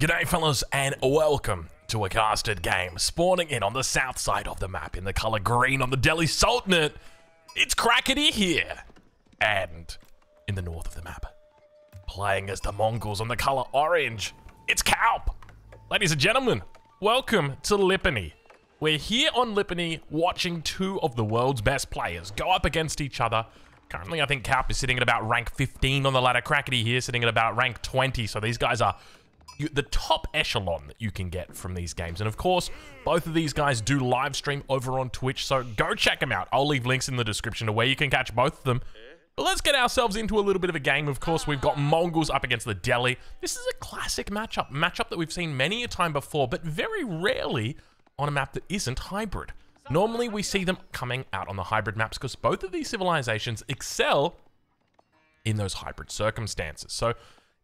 G'day, fellas, and welcome to a casted game. Spawning in on the south side of the map in the color green on the Delhi Sultanate. It's Crackedy here. And in the north of the map, playing as the Mongols on the color orange, it's Kaup. Ladies and gentlemen, welcome to Lipany. We're here on Lipany watching two of the world's best players go up against each other. Currently, I think Kaup is sitting at about rank 15 on the ladder. Crackedy here sitting at about rank 20. So these guys are you, the top echelon that you can get from these games. And of course, both of these guys do live stream over on Twitch, so go check them out. I'll leave links in the description to where you can catch both of them. But let's get ourselves into a little bit of a game. Of course, we've got Mongols up against the Delhi. This is a classic matchup, matchup that we've seen many a time before, but very rarely on a map that isn't hybrid. Normally, we see them coming out on the hybrid maps because both of these civilizations excel in those hybrid circumstances. So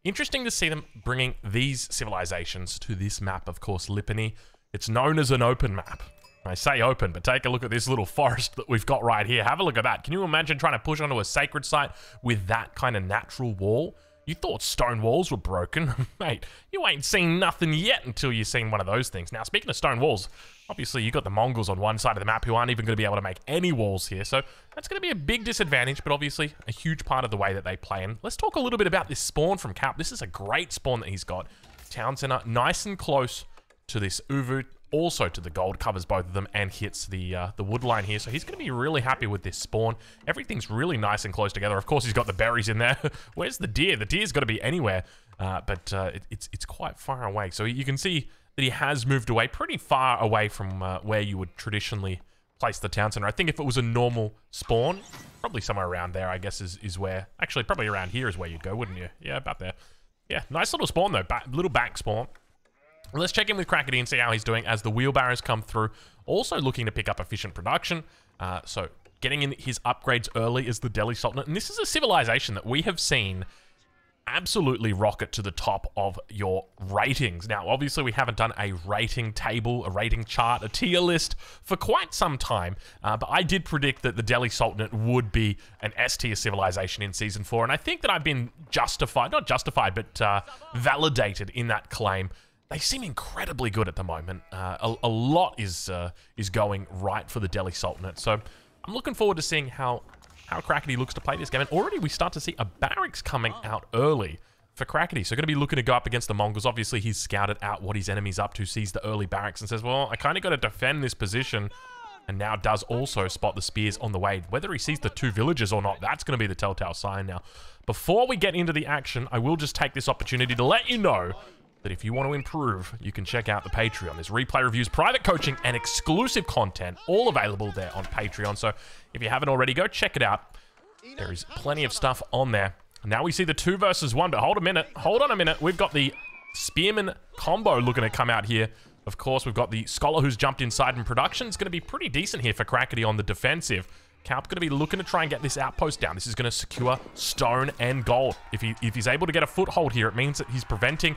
Interesting to see them bringing these civilizations to this map, of course, Lipany. It's known as an open map. I say open, but take a look at this little forest that we've got right here. Have a look at that. Can you imagine trying to push onto a sacred site with that kind of natural wall? You thought stone walls were broken. Mate, you ain't seen nothing yet until you've seen one of those things. Now, speaking of stone walls, obviously you got the Mongols on one side of the map who aren't even going to be able to make any walls here. So that's going to be a big disadvantage, but obviously a huge part of the way that they play. And let's talk a little bit about this spawn from Kaup. This is a great spawn that he's got. Town center, nice and close to this Ovoo also to the gold, covers both of them and hits the uh, the wood line here. So he's going to be really happy with this spawn. Everything's really nice and close together. Of course, he's got the berries in there. Where's the deer? The deer's got to be anywhere, uh, but uh, it, it's it's quite far away. So you can see that he has moved away pretty far away from uh, where you would traditionally place the town center. I think if it was a normal spawn, probably somewhere around there, I guess, is, is where... Actually, probably around here is where you'd go, wouldn't you? Yeah, about there. Yeah, nice little spawn, though. Ba little back spawn. Let's check in with Crackedy and see how he's doing as the wheelbarrows come through. Also looking to pick up efficient production. Uh, so getting in his upgrades early is the Delhi Sultanate. And this is a civilization that we have seen absolutely rocket to the top of your ratings. Now, obviously, we haven't done a rating table, a rating chart, a tier list for quite some time, uh, but I did predict that the Delhi Sultanate would be an S tier civilization in Season 4, and I think that I've been justified, not justified, but uh, validated in that claim they seem incredibly good at the moment. Uh, a, a, lot is uh, is going right for the Delhi Sultanate. So I'm looking forward to seeing how how Crackedy looks to play this game. And already we start to see a barracks coming out early for Crackedy. So going to be looking to go up against the Mongols. Obviously, he's scouted out what his enemy's up to, sees the early barracks and says, well, I kind of got to defend this position. And now does also spot the spears on the way. Whether he sees the two villagers or not, that's going to be the telltale sign now. Before we get into the action, I will just take this opportunity to let you know that if you want to improve, you can check out the Patreon. There's replay reviews, private coaching, and exclusive content all available there on Patreon. So if you haven't already, go check it out. There is plenty of stuff on there. Now we see the two versus one, but hold a minute. Hold on a minute. We've got the Spearman combo looking to come out here. Of course, we've got the Scholar who's jumped inside, and production is going to be pretty decent here for Crackedy on the defensive. Kaup going to be looking to try and get this outpost down. This is going to secure stone and gold. If, he, if he's able to get a foothold here, it means that he's preventing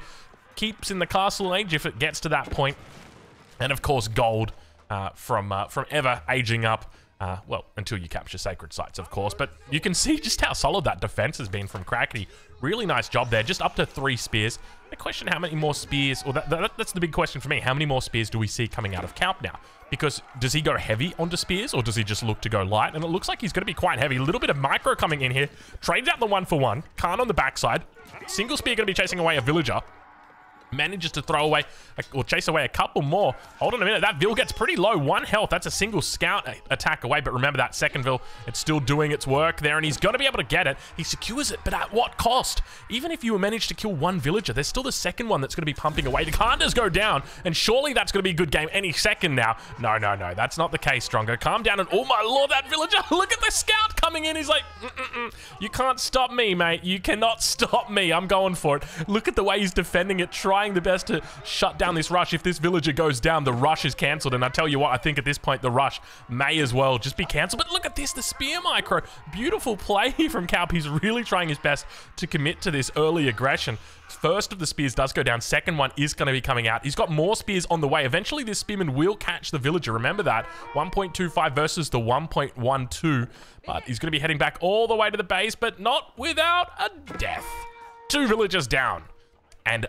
keeps in the castle age if it gets to that point. And of course, gold uh, from uh, from ever aging up. Uh, well, until you capture sacred sites, of course. But you can see just how solid that defense has been from Crackedy. Really nice job there. Just up to three spears. The question, how many more spears, or that, that, that's the big question for me. How many more spears do we see coming out of Kaup now? Because does he go heavy onto spears, or does he just look to go light? And it looks like he's going to be quite heavy. A little bit of micro coming in here. Trades out the one for one. Khan on the backside. Single spear going to be chasing away a villager manages to throw away or chase away a couple more. Hold on a minute. That Vil gets pretty low. One health. That's a single scout attack away. But remember that second Vil, it's still doing its work there. And he's going to be able to get it. He secures it. But at what cost? Even if you manage to kill one villager, there's still the second one that's going to be pumping away. The Kandas go down. And surely that's going to be a good game any second now. No, no, no. That's not the case, Stronger. Calm down. And oh my lord, that villager. Look at the scout coming in. He's like, mm -mm -mm. you can't stop me, mate. You cannot stop me. I'm going for it. Look at the way he's defending it. Try trying the best to shut down this rush. If this villager goes down, the rush is cancelled. And I tell you what, I think at this point, the rush may as well just be cancelled. But look at this, the spear micro. Beautiful play from Kaup. He's really trying his best to commit to this early aggression. First of the spears does go down. Second one is going to be coming out. He's got more spears on the way. Eventually, this spearman will catch the villager. Remember that. 1.25 versus the 1.12. But he's going to be heading back all the way to the base, but not without a death. Two villagers down. And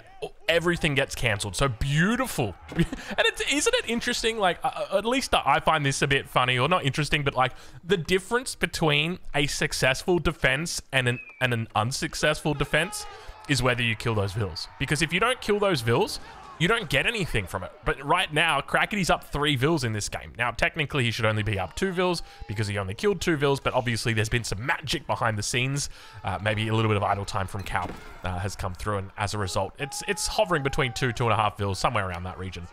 everything gets cancelled. So beautiful. and it's, isn't it interesting? Like, uh, uh, at least I find this a bit funny, or not interesting, but like the difference between a successful defense and an, and an unsuccessful defense is whether you kill those vills. Because if you don't kill those vills, you don't get anything from it. But right now, Crackedy's up three vills in this game. Now, technically, he should only be up two vills because he only killed two vills, but obviously there's been some magic behind the scenes. Uh, maybe a little bit of idle time from Kaup uh, has come through, and as a result, it's it's hovering between two, two and a half vills, somewhere around that region.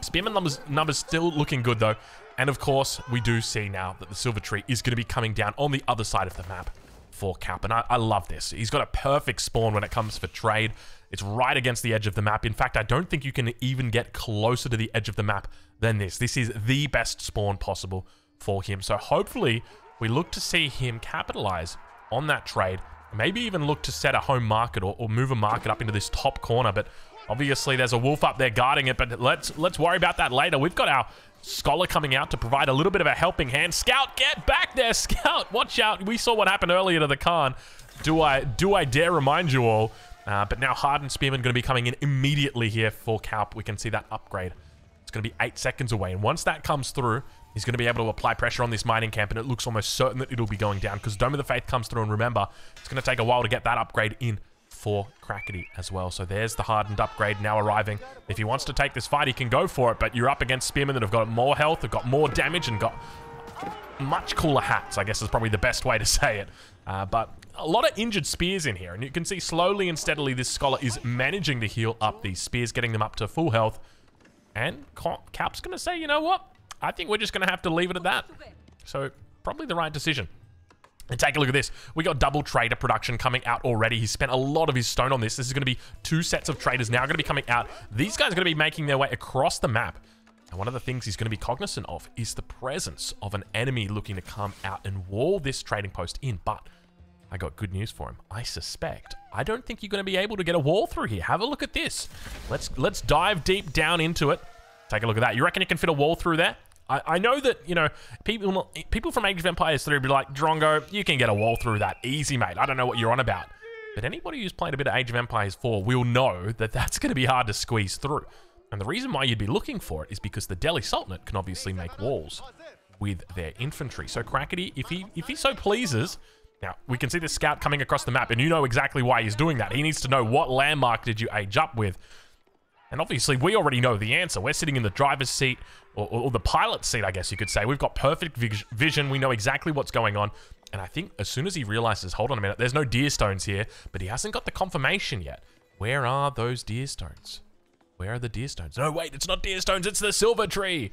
Spearman numbers, numbers still looking good, though. And of course, we do see now that the Silver Tree is going to be coming down on the other side of the map for Kaup. And I, I love this. He's got a perfect spawn when it comes for trade. It's right against the edge of the map. In fact, I don't think you can even get closer to the edge of the map than this. This is the best spawn possible for him. So hopefully we look to see him capitalize on that trade. Maybe even look to set a home market or, or move a market up into this top corner. But obviously there's a wolf up there guarding it. But let's let's worry about that later. We've got our Scholar coming out to provide a little bit of a helping hand. Scout, get back there, Scout. Watch out. We saw what happened earlier to the Khan. Do I do I dare remind you all uh, but now Hardened Spearman going to be coming in immediately here for Kaup. We can see that upgrade. It's going to be eight seconds away. And once that comes through, he's going to be able to apply pressure on this mining camp. And it looks almost certain that it'll be going down because Dome of the Faith comes through. And remember, it's going to take a while to get that upgrade in for Crackedy as well. So there's the hardened upgrade now arriving. If he wants to take this fight, he can go for it. But you're up against Spearmen that have got more health, have got more damage, and got much cooler hats, I guess is probably the best way to say it. Uh, but a lot of injured spears in here. And you can see slowly and steadily this Scholar is managing to heal up these spears, getting them up to full health. And Kaup's going to say, you know what? I think we're just going to have to leave it at that. So probably the right decision. And take a look at this. We got double trader production coming out already. He spent a lot of his stone on this. This is going to be two sets of traders now going to be coming out. These guys are going to be making their way across the map. And one of the things he's going to be cognizant of is the presence of an enemy looking to come out and wall this trading post in. But I got good news for him. I suspect I don't think you're going to be able to get a wall through here. Have a look at this. Let's let's dive deep down into it. Take a look at that. You reckon you can fit a wall through there? I, I know that, you know, people people from Age of Empires 3 would be like, Drongo, you can get a wall through that. Easy, mate. I don't know what you're on about. But anybody who's played a bit of Age of Empires 4 will know that that's going to be hard to squeeze through. And the reason why you'd be looking for it is because the Delhi Sultanate can obviously make walls with their infantry. So Crackedy, if he if he so pleases, now, we can see the scout coming across the map, and you know exactly why he's doing that. He needs to know what landmark did you age up with. And obviously, we already know the answer. We're sitting in the driver's seat, or, or the pilot's seat, I guess you could say. We've got perfect vision. We know exactly what's going on. And I think as soon as he realizes, hold on a minute, there's no deer stones here, but he hasn't got the confirmation yet. Where are those deer stones? Where are the deer stones? No, wait, it's not deer stones, it's the silver tree.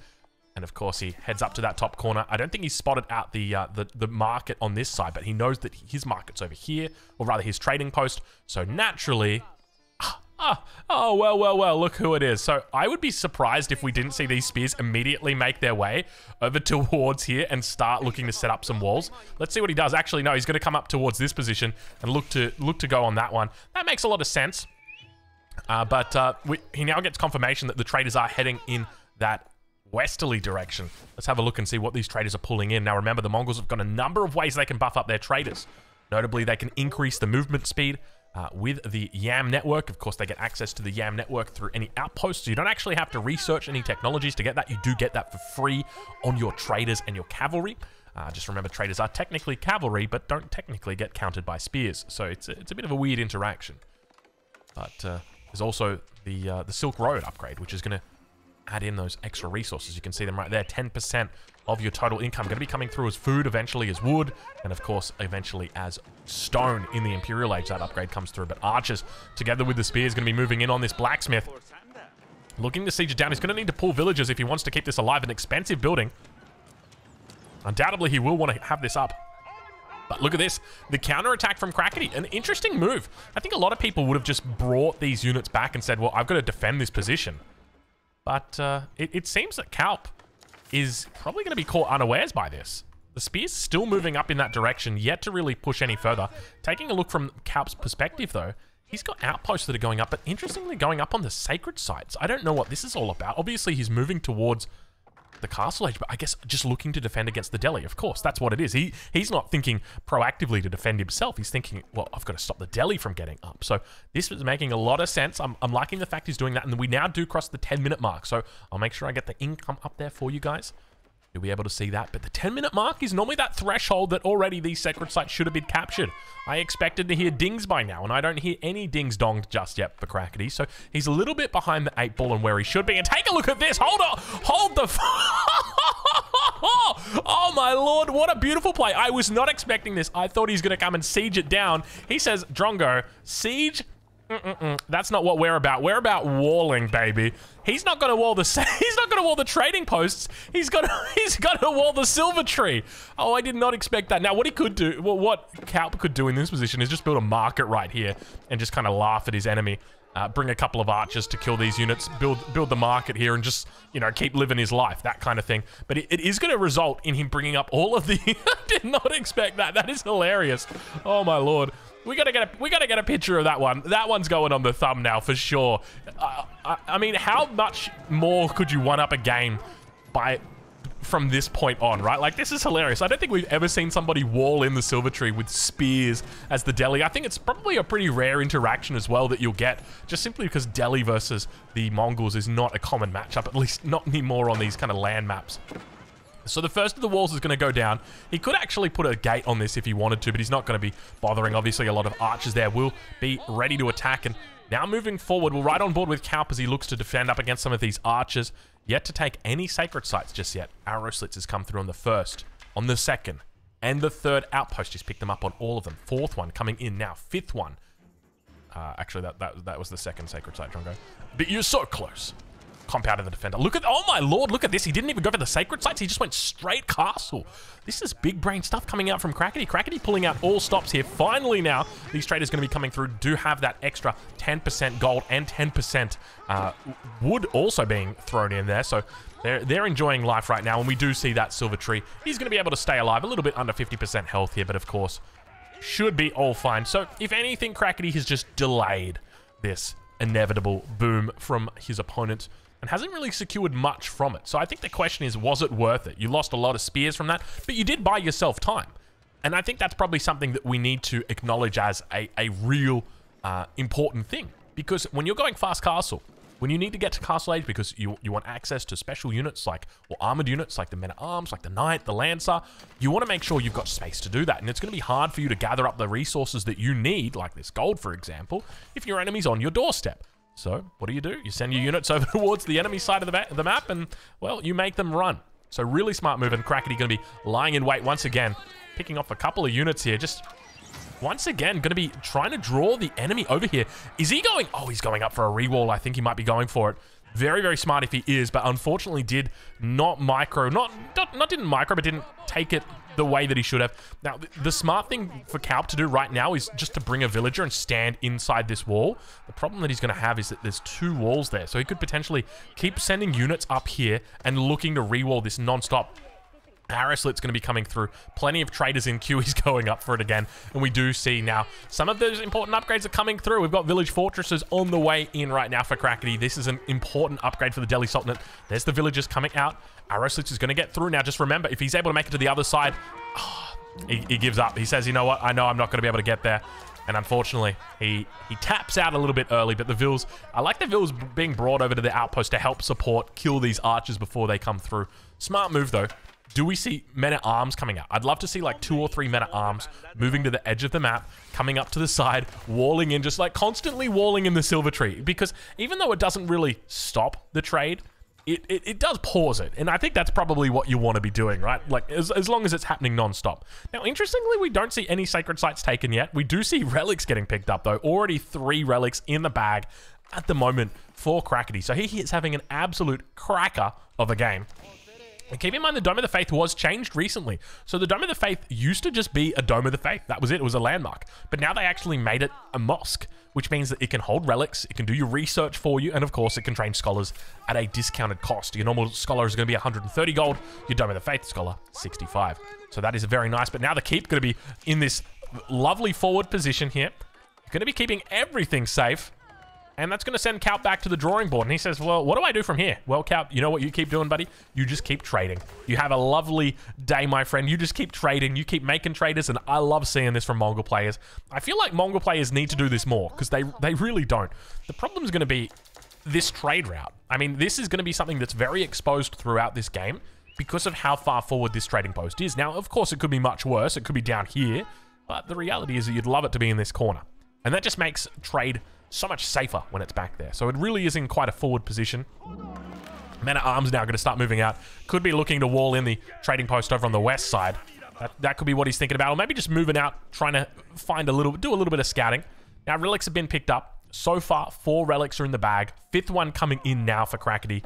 And of course, he heads up to that top corner. I don't think he's spotted out the, uh, the, the market on this side, but he knows that his market's over here, or rather his trading post. So naturally, ah, ah, oh, well, well, well, look who it is. So I would be surprised if we didn't see these spears immediately make their way over towards here and start looking to set up some walls. Let's see what he does. Actually, no, he's going to come up towards this position and look to look to go on that one. That makes a lot of sense. Uh, but uh, we, he now gets confirmation that the traders are heading in that westerly direction. Let's have a look and see what these traders are pulling in. Now remember, the Mongols have got a number of ways they can buff up their traders. Notably, they can increase the movement speed uh, with the YAM network. Of course, they get access to the YAM network through any outposts. So you don't actually have to research any technologies to get that. You do get that for free on your traders and your cavalry. Uh, just remember, traders are technically cavalry, but don't technically get counted by spears. So it's a, it's a bit of a weird interaction. But uh, there's also the uh, the Silk Road upgrade, which is going to add in those extra resources. You can see them right there. 10% of your total income going to be coming through as food, eventually as wood, and of course, eventually as stone in the Imperial Age. That upgrade comes through. But archers, together with the spears, going to be moving in on this blacksmith. Looking to siege it down. He's going to need to pull villagers if he wants to keep this alive. An expensive building. Undoubtedly, he will want to have this up. But look at this, the counter-attack from Crackedy, an interesting move. I think a lot of people would have just brought these units back and said, well, I've got to defend this position. But uh, it, it seems that Kaup is probably going to be caught unawares by this. The spear's still moving up in that direction, yet to really push any further. Taking a look from Kaup's perspective, though, he's got outposts that are going up, but interestingly going up on the sacred sites. I don't know what this is all about. Obviously, he's moving towards the castle age, but I guess just looking to defend against the Delhi. Of course, that's what it is. He he's not thinking proactively to defend himself. He's thinking, well, I've got to stop the Delhi from getting up. So this is making a lot of sense. I'm, I'm liking the fact he's doing that, and we now do cross the 10 minute mark. So I'll make sure I get the income up there for you guys. You'll be able to see that. But the 10 minute mark is normally that threshold that already these sacred sites should have been captured. I expected to hear dings by now, and I don't hear any dings donged just yet for Crackedy. So he's a little bit behind the eight ball and where he should be. And take a look at this. Hold on. Hold the. oh my lord, what a beautiful play. I was not expecting this. I thought he's going to come and siege it down. He says, Drongo, siege Mm -mm -mm. That's not what we're about. We're about walling, baby. He's not to wall the he's not to wall the trading posts. He's got he's to wall the silver tree. Oh, I did not expect that. Now, what he could do, well, what Kaup could do in this position is just build a market right here and just kind of laugh at his enemy. Uh, bring a couple of archers to kill these units, build build the market here, and just you know keep living his life, that kind of thing. But it, it is going to result in him bringing up all of the. I did not expect that. That is hilarious. Oh my lord. We gotta get a we gotta get a picture of that one. That one's going on the thumbnail for sure. Uh, I, I, mean, how much more could you one up a game by from this point on, right? Like this is hilarious. I don't think we've ever seen somebody wall in the silver tree with spears as the Delhi. I think it's probably a pretty rare interaction as well that you'll get, just simply because Delhi versus the Mongols is not a common matchup, at least not anymore on these kind of land maps. So the first of the walls is going to go down. He could actually put a gate on this if he wanted to, but he's not going to be bothering. Obviously, a lot of archers there will be ready to attack. And now moving forward, we're right on board with Kaup as he looks to defend up against some of these archers. Yet to take any sacred sites just yet. Arrow slits has come through on the first, on the second, and the third outpost. He's picked them up on all of them. Fourth one coming in now. Fifth one. Uh, actually, that, that, that was the second sacred site, Drongo. But you're so close compound of the defender. Look at, oh my lord, look at this. He didn't even go for the sacred sites. He just went straight castle. This is big brain stuff coming out from Crackedy. Crackedy pulling out all stops here. Finally now, these traders going to be coming through, do have that extra 10% gold and 10% uh, wood also being thrown in there. So they're, they're enjoying life right now, and we do see that silver tree. He's going to be able to stay alive, a little bit under 50% health here, but of course, should be all fine. So if anything, Crackedy has just delayed this inevitable boom from his opponent and hasn't really secured much from it. So I think the question is, was it worth it? You lost a lot of spears from that, but you did buy yourself time. And I think that's probably something that we need to acknowledge as a, a real uh, important thing. Because when you're going fast castle, when you need to get to Castle Age because you, you want access to special units like, or armored units like the Men at Arms, like the Knight, the Lancer, you want to make sure you've got space to do that. And it's going to be hard for you to gather up the resources that you need, like this gold, for example, if your enemy's on your doorstep. So what do you do? You send your units over towards the enemy side of the, the map and, well, you make them run. So really smart move and Crackedy going to be lying in wait once again, picking off a couple of units here. Just once again, going to be trying to draw the enemy over here. Is he going? Oh, he's going up for a rewall. I think he might be going for it. Very, very smart if he is, but unfortunately did not micro, not, not, not didn't micro, but didn't take it the way that he should have. Now, the smart thing for Kaup to do right now is just to bring a villager and stand inside this wall. The problem that he's going to have is that there's two walls there, so he could potentially keep sending units up here and looking to re-wall this non-stop Harrislit's going to be coming through. Plenty of traders in queue. He's going up for it again. And we do see now some of those important upgrades are coming through. We've got village fortresses on the way in right now for Crackedy. This is an important upgrade for the Delhi Sultanate. There's the villagers coming out. Arrow slits is going to get through now. Just remember, if he's able to make it to the other side, oh, he, he gives up. He says, you know what? I know I'm not going to be able to get there. And unfortunately, he, he taps out a little bit early, but the Vils, I like the Vils being brought over to the outpost to help support, kill these archers before they come through. Smart move, though do we see men at arms coming out? I'd love to see like two or three men at arms moving to the edge of the map, coming up to the side, walling in, just like constantly walling in the silver tree. Because even though it doesn't really stop the trade, it, it, it, does pause it. And I think that's probably what you want to be doing, right? Like, as, as long as it's happening non-stop. Now, interestingly, we don't see any sacred sites taken yet. We do see relics getting picked up, though. Already three relics in the bag at the moment for Crackedy. So he is having an absolute cracker of a game. And keep in mind, the Dome of the Faith was changed recently. So the Dome of the Faith used to just be a Dome of the Faith. That was it. It was a landmark. But now they actually made it a mosque, which means that it can hold relics, it can do your research for you, and of course, it can train scholars at a discounted cost. Your normal scholar is going to be 130 gold. Your Dome of the Faith scholar, 65. So that is very nice. But now the keep going to be in this lovely forward position here. Going to be keeping everything safe. And that's going to send Kaup back to the drawing board. And he says, well, what do I do from here? Well, Kaup, you know what you keep doing, buddy? You just keep trading. You have a lovely day, my friend. You just keep trading. You keep making traders. And I love seeing this from Mongol players. I feel like Mongol players need to do this more because they, they really don't. The problem is going to be this trade route. I mean, this is going to be something that's very exposed throughout this game because of how far forward this trading post is. Now, of course, it could be much worse. It could be down here. But the reality is that you'd love it to be in this corner. And that just makes trade so much safer when it's back there. So it really is in quite a forward position. Men at Arms now going to start moving out. Could be looking to wall in the trading post over on the west side. That, that could be what he's thinking about. Or maybe just moving out, trying to find a little, do a little bit of scouting. Now, relics have been picked up. So far, four relics are in the bag. Fifth one coming in now for Crackedy.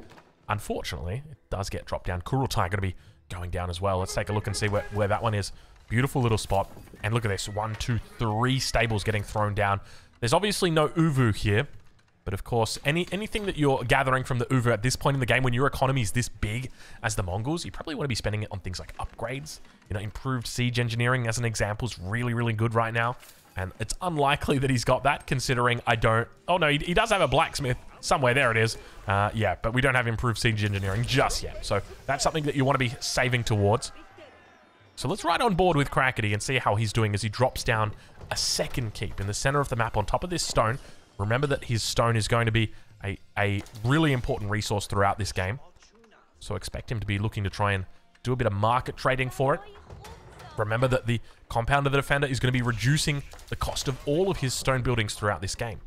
Unfortunately, it does get dropped down. Kurultai going to be going down as well. Let's take a look and see where, where that one is. Beautiful little spot. And look at this. One, two, three stables getting thrown down. There's obviously no Ovoo here. But of course, any anything that you're gathering from the Ovoo at this point in the game, when your economy is this big as the Mongols, you probably want to be spending it on things like upgrades. You know, improved siege engineering, as an example, is really, really good right now. And it's unlikely that he's got that, considering I don't... Oh, no, he, he does have a blacksmith somewhere. There it is. Uh, yeah, but we don't have improved siege engineering just yet. So that's something that you want to be saving towards. So let's ride on board with Crackedy and see how he's doing as he drops down a second keep in the center of the map on top of this stone. Remember that his stone is going to be a, a really important resource throughout this game. So expect him to be looking to try and do a bit of market trading for it. Remember that the compound of the defender is going to be reducing the cost of all of his stone buildings throughout this game.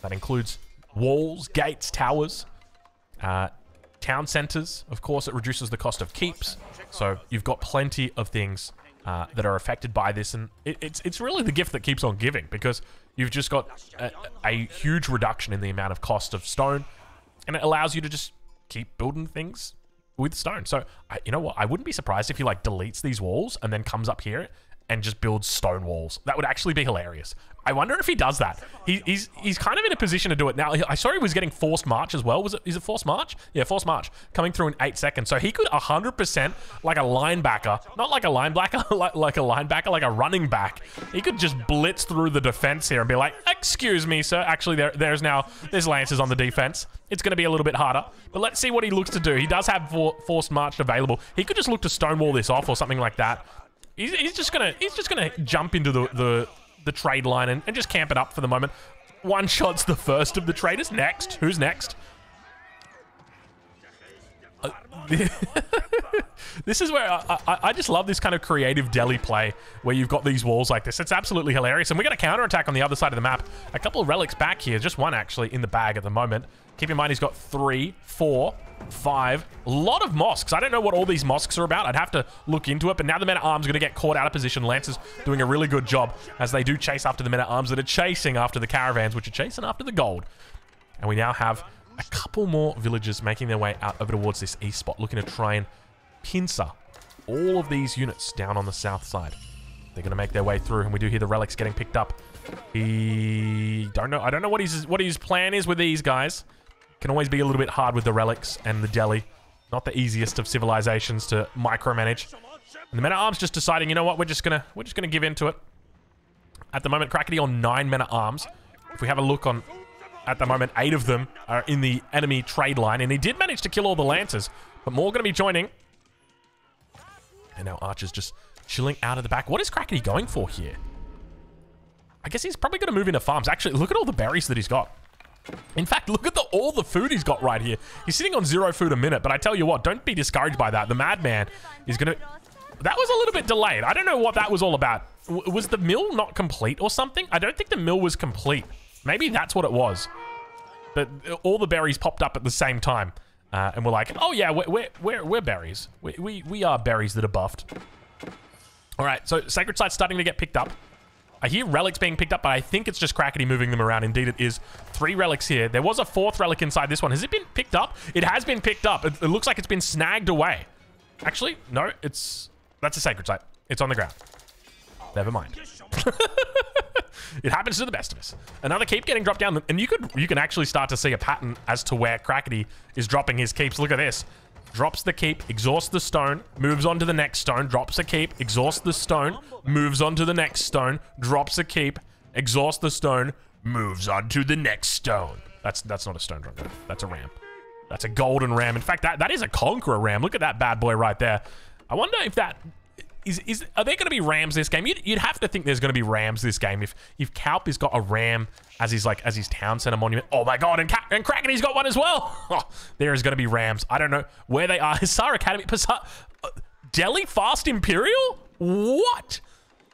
That includes walls, gates, towers, uh, town centers. Of course, it reduces the cost of keeps. So you've got plenty of things uh, that are affected by this, and it, it's it's really the gift that keeps on giving because you've just got a, a huge reduction in the amount of cost of stone, and it allows you to just keep building things with stone. So I, you know what? I wouldn't be surprised if he like deletes these walls and then comes up here and just builds stone walls. That would actually be hilarious. I wonder if he does that. He, he's he's kind of in a position to do it now. I saw he was getting forced march as well. Was it? Is it forced march? Yeah, forced march coming through in eight seconds. So he could 100% like a linebacker, not like a linebacker, like, like a linebacker, like a running back. He could just blitz through the defense here and be like, "Excuse me, sir. Actually, there there's now there's lances on the defense. It's going to be a little bit harder, but let's see what he looks to do. He does have for, forced march available. He could just look to stonewall this off or something like that. He's, he's just gonna he's just gonna jump into the the the trade line and, and just camp it up for the moment. One shot's the first of the traders. Next. Who's next? Uh, this is where I, I, I, just love this kind of creative Delhi play where you've got these walls like this. It's absolutely hilarious. And we got a counterattack on the other side of the map. A couple of relics back here. Just one, actually, in the bag at the moment. Keep in mind, he's got three, four, five. A lot of mosques. I don't know what all these mosques are about. I'd have to look into it. But now the men-at-arms are going to get caught out of position. Lance's doing a really good job as they do chase after the men-at-arms that are chasing after the caravans, which are chasing after the gold. And we now have a couple more villagers making their way out over towards this east spot, looking to try and pincer all of these units down on the south side. They're going to make their way through, and we do hear the relics getting picked up. He don't know. I don't know what his what his plan is with these guys. Can always be a little bit hard with the relics and the Delhi. Not the easiest of civilizations to micromanage. And the men at arms just deciding, you know what, we're just gonna we're just gonna give in to it. At the moment, Crackedy on nine men at arms. If we have a look on at the moment, eight of them are in the enemy trade line, and he did manage to kill all the lancers, but more gonna be joining. And now Archer's just chilling out of the back. What is Crackedy going for here? I guess he's probably to move into farms. Actually, look at all the berries that he's got. In fact, look at the, all the food he's got right here. He's sitting on zero food a minute, but I tell you what, don't be discouraged by that. The madman is going to... That was a little bit delayed. I don't know what that was all about. W was the mill not complete or something? I don't think the mill was complete. Maybe that's what it was. But all the berries popped up at the same time. Uh, and we're like, oh yeah, we're, we're, we're, we're berries. We, we, we are berries that are buffed. All right, so Sacred Site's starting to get picked up. I hear relics being picked up, but I think it's just Crackedy moving them around. Indeed, it is. Three relics here. There was a fourth relic inside this one. Has it been picked up? It has been picked up. It, it looks like it's been snagged away. Actually, no, it's... That's a sacred site. It's on the ground. Never mind. it happens to the best of us. Another keep getting dropped down, and you could you can actually start to see a pattern as to where Crackedy is dropping his keeps. Look at this drops the keep, exhausts the stone, moves on to the next stone, drops a keep, exhausts the stone, moves on to the next stone, drops a keep, exhausts the stone, moves on to the next stone. That's that's not a stone drongo. That's a ram. That's a golden ram. In fact, that, that is a conqueror ram. Look at that bad boy right there. I wonder if that is is are there going to be rams this game? You'd, you'd have to think there's going to be rams this game if if Kaup has got a ram as his like as his town center monument. Oh my god! And Ka- and Kraken, he's got one as well. Oh, there is going to be rams. I don't know where they are. Hisar Academy, Hisar, uh, Delhi Fast Imperial. What?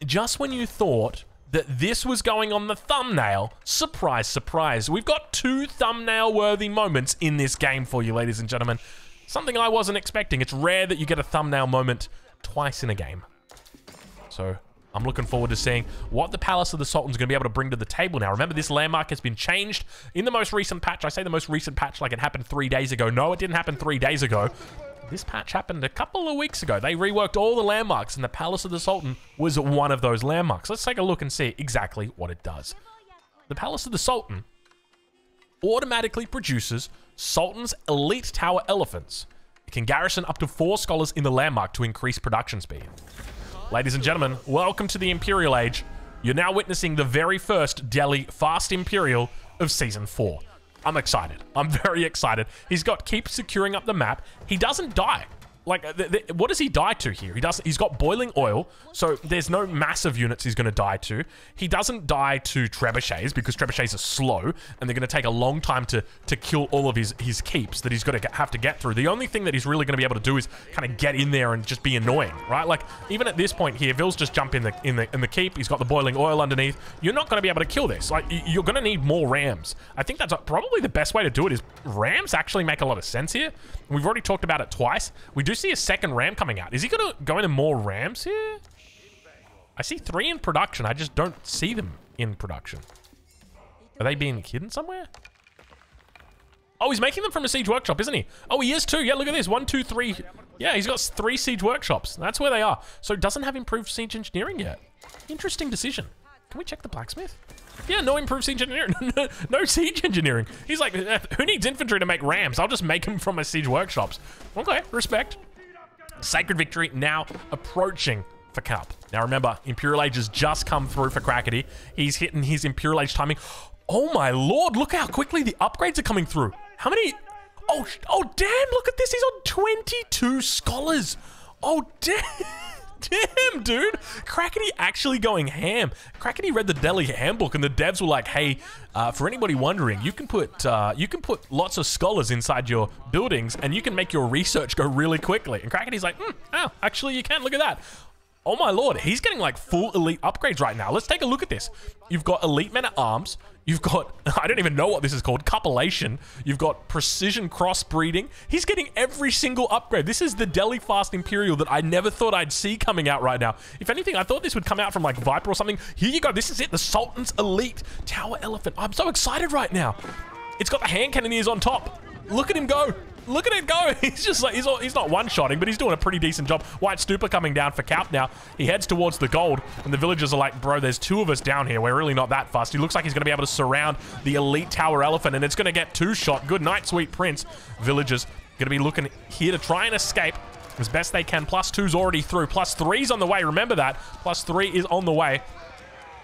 Just when you thought that this was going on the thumbnail, surprise, surprise, we've got two thumbnail worthy moments in this game for you, ladies and gentlemen. Something I wasn't expecting. It's rare that you get a thumbnail moment twice in a game. So I'm looking forward to seeing what the Palace of the Sultan is going to be able to bring to the table now. Remember, this landmark has been changed in the most recent patch. I say the most recent patch like it happened three days ago. No, it didn't happen three days ago. This patch happened a couple of weeks ago. They reworked all the landmarks, and the Palace of the Sultan was one of those landmarks. Let's take a look and see exactly what it does. The Palace of the Sultan automatically produces Sultan's elite tower elephants. It can garrison up to four scholars in the landmark to increase production speed. Ladies and gentlemen, welcome to the Imperial Age. You're now witnessing the very first Delhi Fast Imperial of Season 4. I'm excited. I'm very excited. He's got keep securing up the map. He doesn't die. Like, uh, what does he die to here? He does. He's got boiling oil, so there's no massive units he's going to die to. He doesn't die to trebuchets because trebuchets are slow and they're going to take a long time to to kill all of his his keeps that he's going to have to get through. The only thing that he's really going to be able to do is kind of get in there and just be annoying, right? Like even at this point here, Vils just jump in the in the in the keep. He's got the boiling oil underneath. You're not going to be able to kill this. Like you're going to need more rams. I think that's probably the best way to do it. Is rams actually make a lot of sense here. We've already talked about it twice. We do see a second ram coming out. Is he going to go into more rams here? I see three in production. I just don't see them in production. Are they being hidden somewhere? Oh, he's making them from a siege workshop, isn't he? Oh, he is too. Yeah, look at this. One, two, three. Yeah, he's got three siege workshops. That's where they are. So doesn't have improved siege engineering yet. Interesting decision. Can we check the blacksmith? Yeah, no improved siege engineering. no siege engineering. He's like, uh, who needs infantry to make rams? I'll just make them from my siege workshops. Okay, respect. Sacred Victory now approaching for Kaup. Now remember, Imperial Age has just come through for Crackedy. He's hitting his Imperial Age timing. Oh my lord, look how quickly the upgrades are coming through. How many? Oh, oh damn, look at this. He's on 22 scholars. Oh, damn. Damn, dude. Crackedy actually going ham. Crackedy read the Delhi handbook, and the devs were like, "Hey, uh, for anybody wondering, you can put uh, you can put lots of scholars inside your buildings, and you can make your research go really quickly." And Crackedy's like, mm, "Oh, actually, you can. Look at that." Oh my lord, he's getting like full elite upgrades right now. Let's take a look at this. You've got elite men at arms. You've got, I don't even know what this is called, copulation. You've got precision crossbreeding. He's getting every single upgrade. This is the Delhi Fast Imperial that I never thought I'd see coming out right now. If anything, I thought this would come out from like Viper or something. Here you go. This is it. The Sultan's Elite Tower Elephant. I'm so excited right now. It's got the hand cannoneers on top. Look at him go. Look at it go. He's just like, he's, all, he's not one-shotting, but he's doing a pretty decent job. White Stupa coming down for Kaup now. He heads towards the gold, and the villagers are like, bro, there's two of us down here. We're really not that fast. He looks like he's going to be able to surround the elite tower elephant, and it's going to get two-shot. Good night, sweet prince. Villagers going to be looking here to try and escape as best they can. Plus two's already through. Plus three's on the way. Remember that. Plus three is on the way.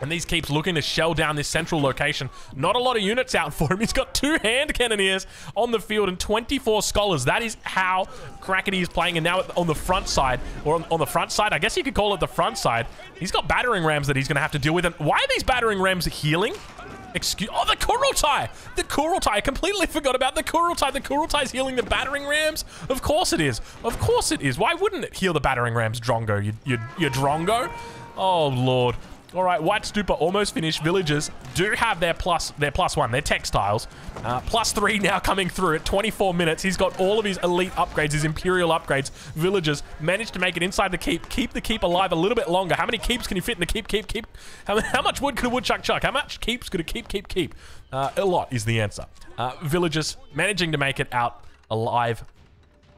And these keeps looking to shell down this central location. Not a lot of units out for him. He's got two hand cannoneers on the field and 24 scholars. That is how Crackedy is playing. And now on the front side, or on, on, the front side, I guess you could call it the front side, he's got battering rams that he's going to have to deal with. And why are these battering rams healing? Excuse- Oh, the Kurultai! The Kurultai! I completely forgot about the Kurultai. The Kurultai is healing the battering rams? Of course it is. Of course it is. Why wouldn't it heal the battering rams, Drongo? You, you, you Drongo? Oh, Lord. All right, White Stupa almost finished. Villagers do have their plus their plus one, their textiles. Uh, plus three now coming through at 24 minutes. He's got all of his elite upgrades, his Imperial upgrades. Villagers managed to make it inside the keep. Keep the keep alive a little bit longer. How many keeps can you fit in the keep, keep, keep? How, how much wood could a woodchuck chuck? How much keeps could a keep, keep, keep? Uh, a lot is the answer. Uh, villagers managing to make it out alive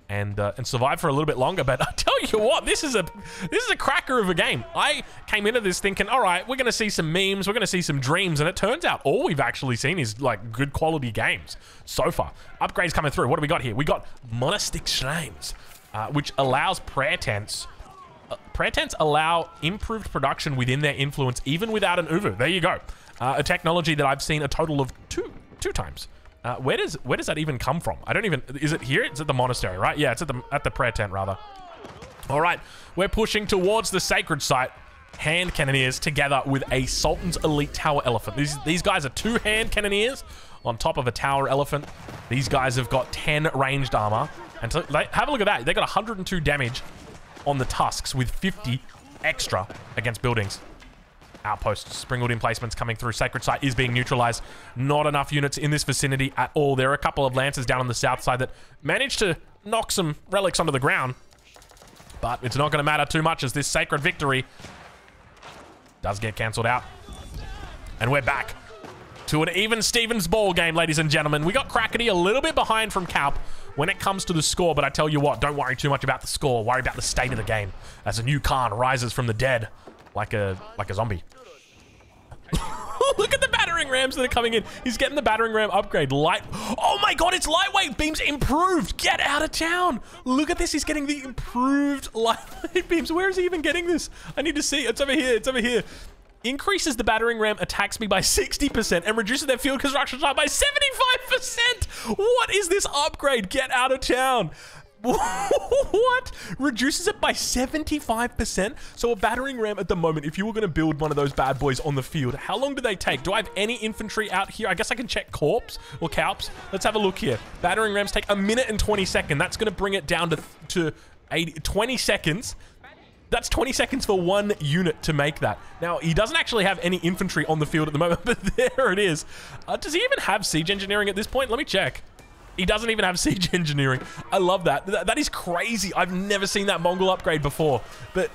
and uh, and survive for a little bit longer. But I tell you what, this is a this is a cracker of a game. I came into this thinking, all right, we're going to see some memes, we're going to see some dreams, and it turns out all we've actually seen is like good quality games so far. Upgrades coming through. What do we got here? We got monastic shrines, uh, which allows prayer tents. Uh, prayer tents allow improved production within their influence, even without an Ovoo. There you go. Uh, a technology that I've seen a total of two two times Uh, where does where does that even come from? I don't even. Is it here? It's at the monastery, right? Yeah, it's at the at the prayer tent rather. All right, we're pushing towards the sacred site. Hand cannoneers together with a Sultan's elite tower elephant. These these guys are two hand cannoneers on top of a tower elephant. These guys have got 10 ranged armor. And so, like, have a look at that. They got 102 damage on the tusks with 50 extra against buildings. Outposts, springald emplacements coming through. Sacred Site is being neutralized. Not enough units in this vicinity at all. There are a couple of lancers down on the south side that managed to knock some relics onto the ground. But it's not going to matter too much as this sacred victory does get cancelled out. And we're back to an even Stevens ball game, ladies and gentlemen. We got Crackedy a little bit behind from Kaup when it comes to the score, but I tell you what, don't worry too much about the score. Worry about the state of the game as a new Khan rises from the dead like a like a zombie. Look at the battering rams that are coming in. He's getting the battering ram upgrade. Light. Oh my god, it's lightweight beams improved. Get out of town. Look at this. He's getting the improved lightweight beams. Where is he even getting this? I need to see. It's over here. It's over here increases the battering ram attacks me by 60% and reduces their field construction time by 75%. What is this upgrade? Get out of town. What? Reduces it by 75%? So a battering ram at the moment, if you were going to build one of those bad boys on the field, how long do they take? Do I have any infantry out here? I guess I can check corpse or calps. Let's have a look here. Battering rams take a minute and 20 seconds. That's going to bring it down to, to 80, 20 seconds that's 20 seconds for one unit to make that. Now, he doesn't actually have any infantry on the field at the moment, but there it is. Uh, does he even have siege engineering at this point? Let me check. He doesn't even have siege engineering. I love that. Th that is crazy. I've never seen that Mongol upgrade before, but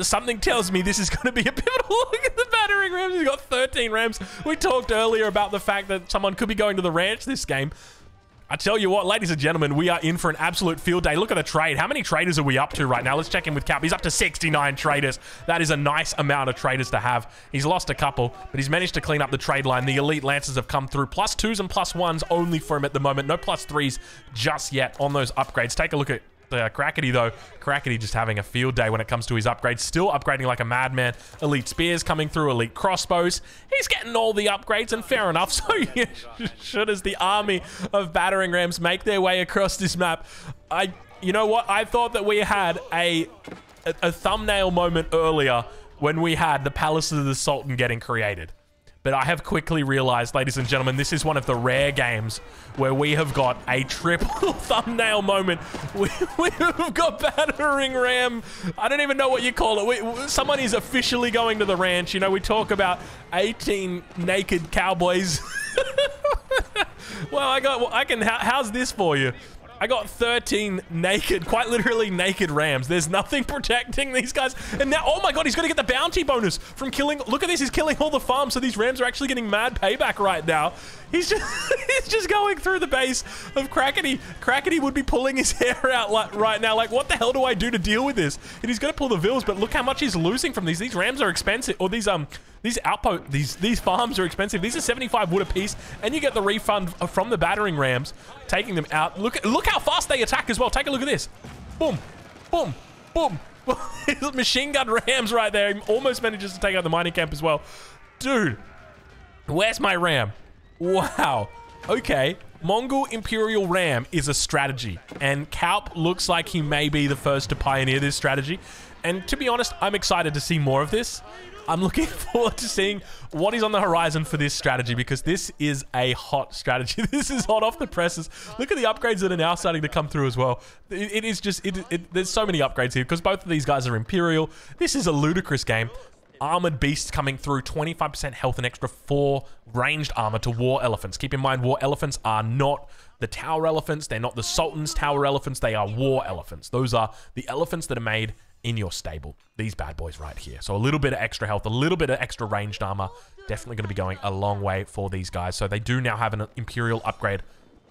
something tells me this is going to be a pivotal look at the battering rams. He's got 13 rams. We talked earlier about the fact that someone could be going to the ranch this game. I tell you what, ladies and gentlemen, we are in for an absolute field day. Look at the trade. How many traders are we up to right now? Let's check in with Kaup. He's up to 69 traders. That is a nice amount of traders to have. He's lost a couple, but he's managed to clean up the trade line. The elite lancers have come through. Plus twos and plus ones only for him at the moment. No plus threes just yet on those upgrades. Take a look at uh, Crackedy, though, Crackedy just having a field day when it comes to his upgrades. Still upgrading like a madman. Elite spears coming through, elite crossbows. He's getting all the upgrades, and fair enough. So should as the army of battering rams make their way across this map. I, you know what? I thought that we had a, a, a thumbnail moment earlier when we had the Palace of the Sultan getting created. But I have quickly realized, ladies and gentlemen, this is one of the rare games where we have got a triple thumbnail moment. We, we have got battering ram. I don't even know what you call it. We, someone is officially going to the ranch. You know, we talk about 18 naked cowboys. well, I got. I can. How, how's this for you? I got 13 naked, quite literally naked rams. There's nothing protecting these guys. And now, oh my god, he's going to get the bounty bonus from killing. Look at this, he's killing all the farms. So these rams are actually getting mad payback right now. He's just, he's just going through the base of Crackedy. Crackedy would be pulling his hair out like, right now. Like, what the hell do I do to deal with this? And he's going to pull the vills, but look how much he's losing from these. These rams are expensive. Or these, um, these outpost, these these farms are expensive. These are 75 wood a piece, and you get the refund from the battering rams, taking them out. Look look how fast they attack as well. Take a look at this. Boom, boom, boom. Machine gun rams right there. He almost manages to take out the mining camp as well. Dude, where's my ram? Wow. Okay. Mongol Imperial Ram is a strategy, and Kaup looks like he may be the first to pioneer this strategy. And to be honest, I'm excited to see more of this. I'm looking forward to seeing what is on the horizon for this strategy because this is a hot strategy. This is hot off the presses. Look at the upgrades that are now starting to come through as well. it, it is just, it, it, there's so many upgrades here because both of these guys are Imperial. This is a ludicrous game. Armored Beasts coming through, 25% health and extra 4 ranged armor to War Elephants. Keep in mind, War Elephants are not the Tower Elephants. They're not the Sultan's Tower Elephants. They are War Elephants. Those are the elephants that are made in your stable. These bad boys right here. So a little bit of extra health, a little bit of extra ranged armor. Definitely going to be going a long way for these guys. So they do now have an Imperial upgrade.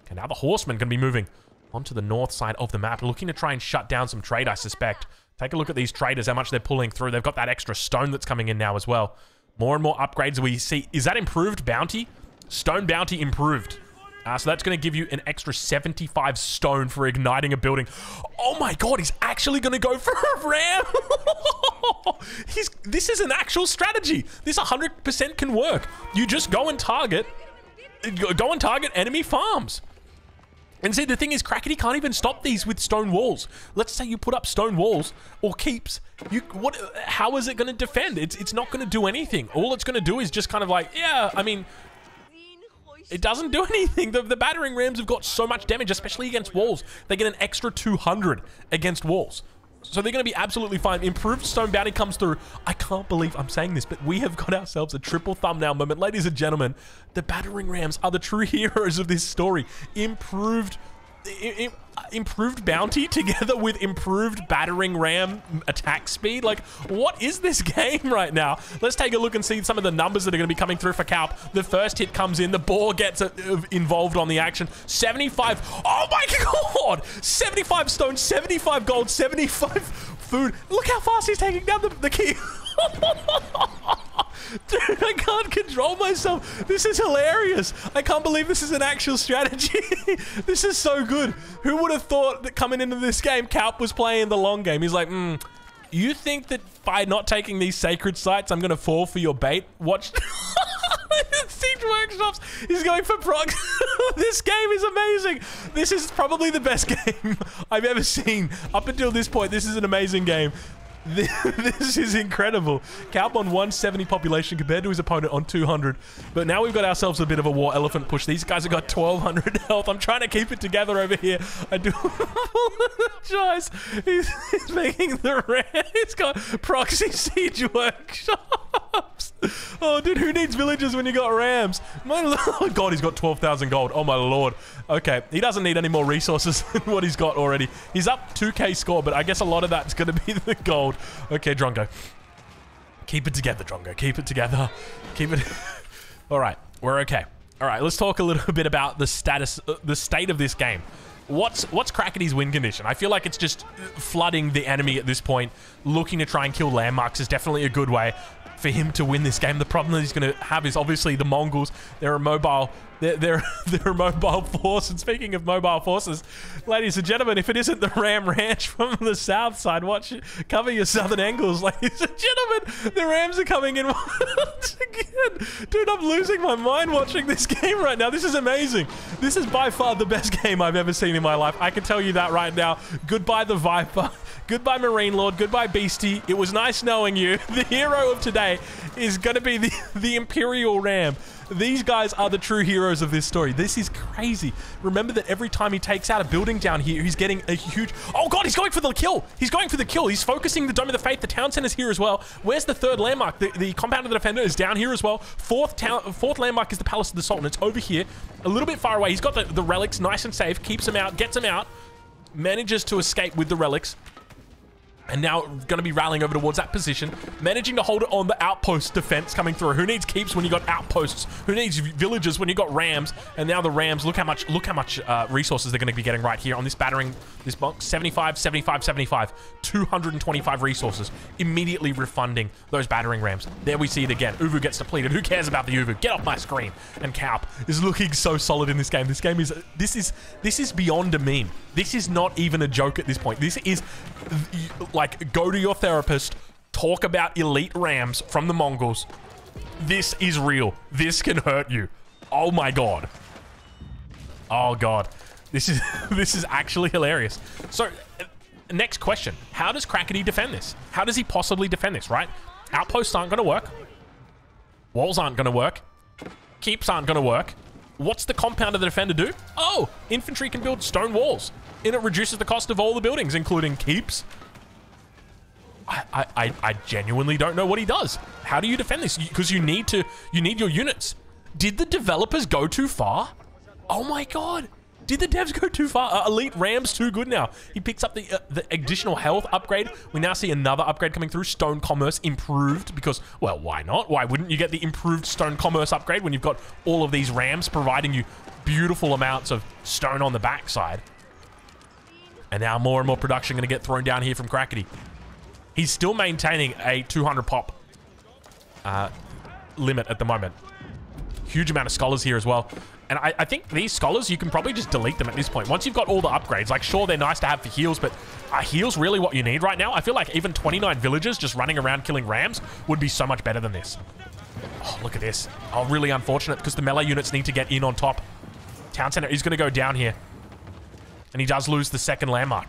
And now the Horsemen can be moving onto the north side of the map, looking to try and shut down some trade, I suspect. Take a look at these traders, how much they're pulling through. They've got that extra stone that's coming in now as well. More and more upgrades we see. Is that improved bounty? Stone bounty improved. Uh, so that's going to give you an extra 75 stone for igniting a building. Oh my god, he's actually going to go for a ram. he's, this is an actual strategy. This 100% can work. You just go and target go and target enemy farms. And see, the thing is, Crackedy can't even stop these with stone walls. Let's say you put up stone walls or keeps. You what? How is it going to defend? It's it's not going to do anything. All it's going to do is just kind of like, yeah. I mean, it doesn't do anything. The, the battering rams have got so much damage, especially against walls. They get an extra 200 against walls. So they're going to be absolutely fine. Improved Stone Bounty comes through. I can't believe I'm saying this, but we have got ourselves a triple thumbnail moment. Ladies and gentlemen, the Battering Rams are the true heroes of this story. Improved improved bounty together with improved battering ram attack speed. Like, what is this game right now? Let's take a look and see some of the numbers that are going to be coming through for Kaup. The first hit comes in. The boar gets uh, involved on the action. 75. Oh my god! 75 stone, 75 gold, 75 food. Look how fast he's taking down the, the key. Dude, I can't control myself. This is hilarious. I can't believe this is an actual strategy. this is so good. Who would have thought that coming into this game, Kaup was playing the long game? He's like, hmm, you think that by not taking these sacred sites, I'm going to fall for your bait? Watch. Siege Workshops. He's going for proc. this game is amazing. This is probably the best game I've ever seen. Up until this point, this is an amazing game. this is incredible. Kaup on 170 population compared to his opponent on 200. But now we've got ourselves a bit of a war elephant push. These guys have got 1200 health. I'm trying to keep it together over here. I do apologize. He's, he's making the red. He's got proxy siege workshops. Oh, dude, who needs villages when you got rams? My lord. God, he's got 12,000 gold. Oh, my lord. Okay, he doesn't need any more resources than what he's got already. He's up 2k score, but I guess a lot of that's going to be the gold. Okay, Drongo. Keep it together, Drongo. Keep it together. Keep it... All right, we're okay. All right, let's talk a little bit about the status, uh, the state of this game. What's what's Crackedy's win condition? I feel like it's just flooding the enemy at this point. Looking to try and kill landmarks is definitely a good way for him to win this game. The problem that he's going to have is obviously the Mongols. They're a mobile, they're, they're, they're a mobile force. And speaking of mobile forces, ladies and gentlemen, if it isn't the Ram Ranch from the south side, watch cover your southern angles, ladies and gentlemen. The Rams are coming in once again. Dude, I'm losing my mind watching this game right now. This is amazing. This is by far the best game I've ever seen in my life. I can tell you that right now. Goodbye, the Viper. Goodbye, Marine Lord. Goodbye, Beastie. It was nice knowing you. The hero of today is going to be the, the Imperial Ram. These guys are the true heroes of this story. This is crazy. Remember that every time he takes out a building down here, he's getting a huge... Oh, God, he's going for the kill. He's going for the kill. He's focusing the Dome of the Faith. The town center's here as well. Where's the third landmark? The, the compound of the Defender is down here as well. Fourth town, fourth landmark is the Palace of the Sultan. It's over here, a little bit far away. He's got the, the relics nice and safe. Keeps them out, gets them out. Manages to escape with the relics and now going to be rallying over towards that position, managing to hold it on the outpost defense coming through. Who needs keeps when you got outposts? Who needs villages when you got rams? And now the rams, look how much look how much uh, resources they're going to be getting right here on this battering this box. 75, 75, 75, 225 resources, immediately refunding those battering rams. There we see it again. Ovoo gets depleted. Who cares about the Ovoo? Get off my screen. And Kaup is looking so solid in this game. This game is this is this is beyond a meme. This is not even a joke at this point. This is like go to your therapist, talk about elite rams from the Mongols. This is real. This can hurt you. Oh my god. Oh god. This is this is actually hilarious. So, uh, next question. How does Crackedy defend this? How does he possibly defend this, right? Outposts aren't going to work. Walls aren't going to work. Keeps aren't going to work. What's the compound of the defender do? Oh, infantry can build stone walls. And it reduces the cost of all the buildings, including keeps. I, I, I genuinely don't know what he does. How do you defend this? Because you need to, you need your units. Did the developers go too far? Oh my god. Did the devs go too far? Uh, Elite Ram's too good now. He picks up the, uh, the additional health upgrade. We now see another upgrade coming through. Stone Commerce improved because, well, why not? Why wouldn't you get the improved Stone Commerce upgrade when you've got all of these Rams providing you beautiful amounts of stone on the backside? And now more and more production going to get thrown down here from Crackedy. He's still maintaining a 200 pop uh, limit at the moment. Huge amount of scholars here as well. And I, I, think these scholars, you can probably just delete them at this point. Once you've got all the upgrades, like, sure, they're nice to have for heals, but are heals really what you need right now? I feel like even 29 villagers just running around killing rams would be so much better than this. Oh, look at this. Oh, really unfortunate because the melee units need to get in on top. Town Center is going to go down here. And he does lose the second landmark.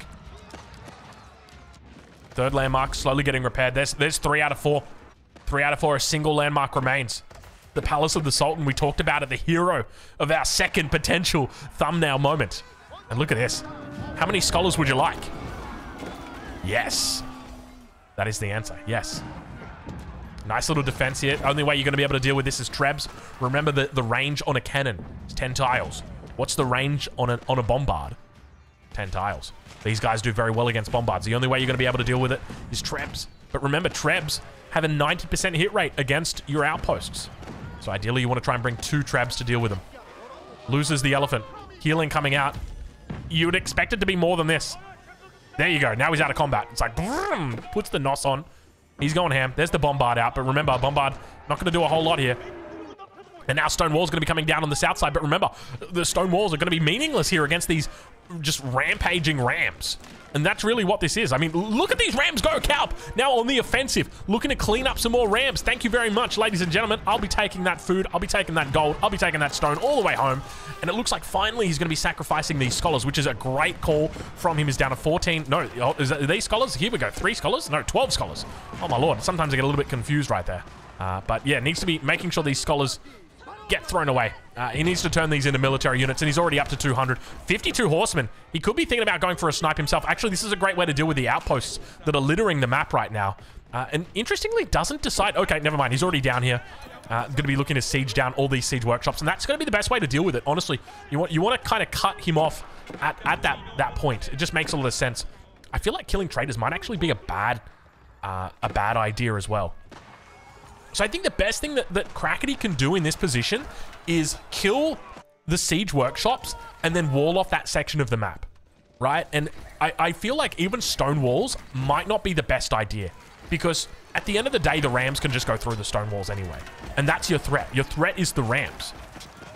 Third landmark slowly getting repaired. There's, there's three out of four. Three out of four. A single landmark remains. The Palace of the Sultan we talked about it. The hero of our second potential thumbnail moment. And look at this. How many scholars would you like? Yes. That is the answer. Yes. Nice little defense here. Only way you're going to be able to deal with this is Trebs. Remember the, the range on a cannon is 10 tiles. What's the range on a, on a bombard? 10 tiles. These guys do very well against bombards. The only way you're going to be able to deal with it is Trebs. But remember, Trebs have a 90% hit rate against your outposts. So ideally, you want to try and bring two Trebs to deal with them. Loses the elephant. Healing coming out. You would expect it to be more than this. There you go. Now he's out of combat. It's like, puts the NOS on. He's going ham. There's the Bombard out. But remember, Bombard not going to do a whole lot here. And now stone walls going to be coming down on the south side. But remember, the stone walls are going to be meaningless here against these just rampaging rams. And that's really what this is. I mean, look at these Rams go, Kaup. Now on the offensive, looking to clean up some more Rams. Thank you very much, ladies and gentlemen. I'll be taking that food. I'll be taking that gold. I'll be taking that stone all the way home. And it looks like finally he's going to be sacrificing these scholars, which is a great call from him. Is down to 14. No, oh, that, these scholars? Here we go. Three scholars? No, 12 scholars. Oh, my lord. Sometimes I get a little bit confused right there. Uh, but yeah, needs to be making sure these scholars get thrown away. Uh, he needs to turn these into military units, and he's already up to 200. 52 horsemen. He could be thinking about going for a snipe himself. Actually, this is a great way to deal with the outposts that are littering the map right now. Uh, and interestingly, doesn't decide... Okay, never mind. He's already down here. Uh, going to be looking to siege down all these siege workshops, and that's going to be the best way to deal with it. Honestly, you want you want to kind of cut him off at, at that that point. It just makes a lot of sense. I feel like killing traders might actually be a bad uh, a bad idea as well. So I think the best thing that, that Crackedy can do in this position is kill the siege workshops and then wall off that section of the map, right? And I, I feel like even stone walls might not be the best idea because at the end of the day, the Rams can just go through the stone walls anyway. And that's your threat. Your threat is the Rams.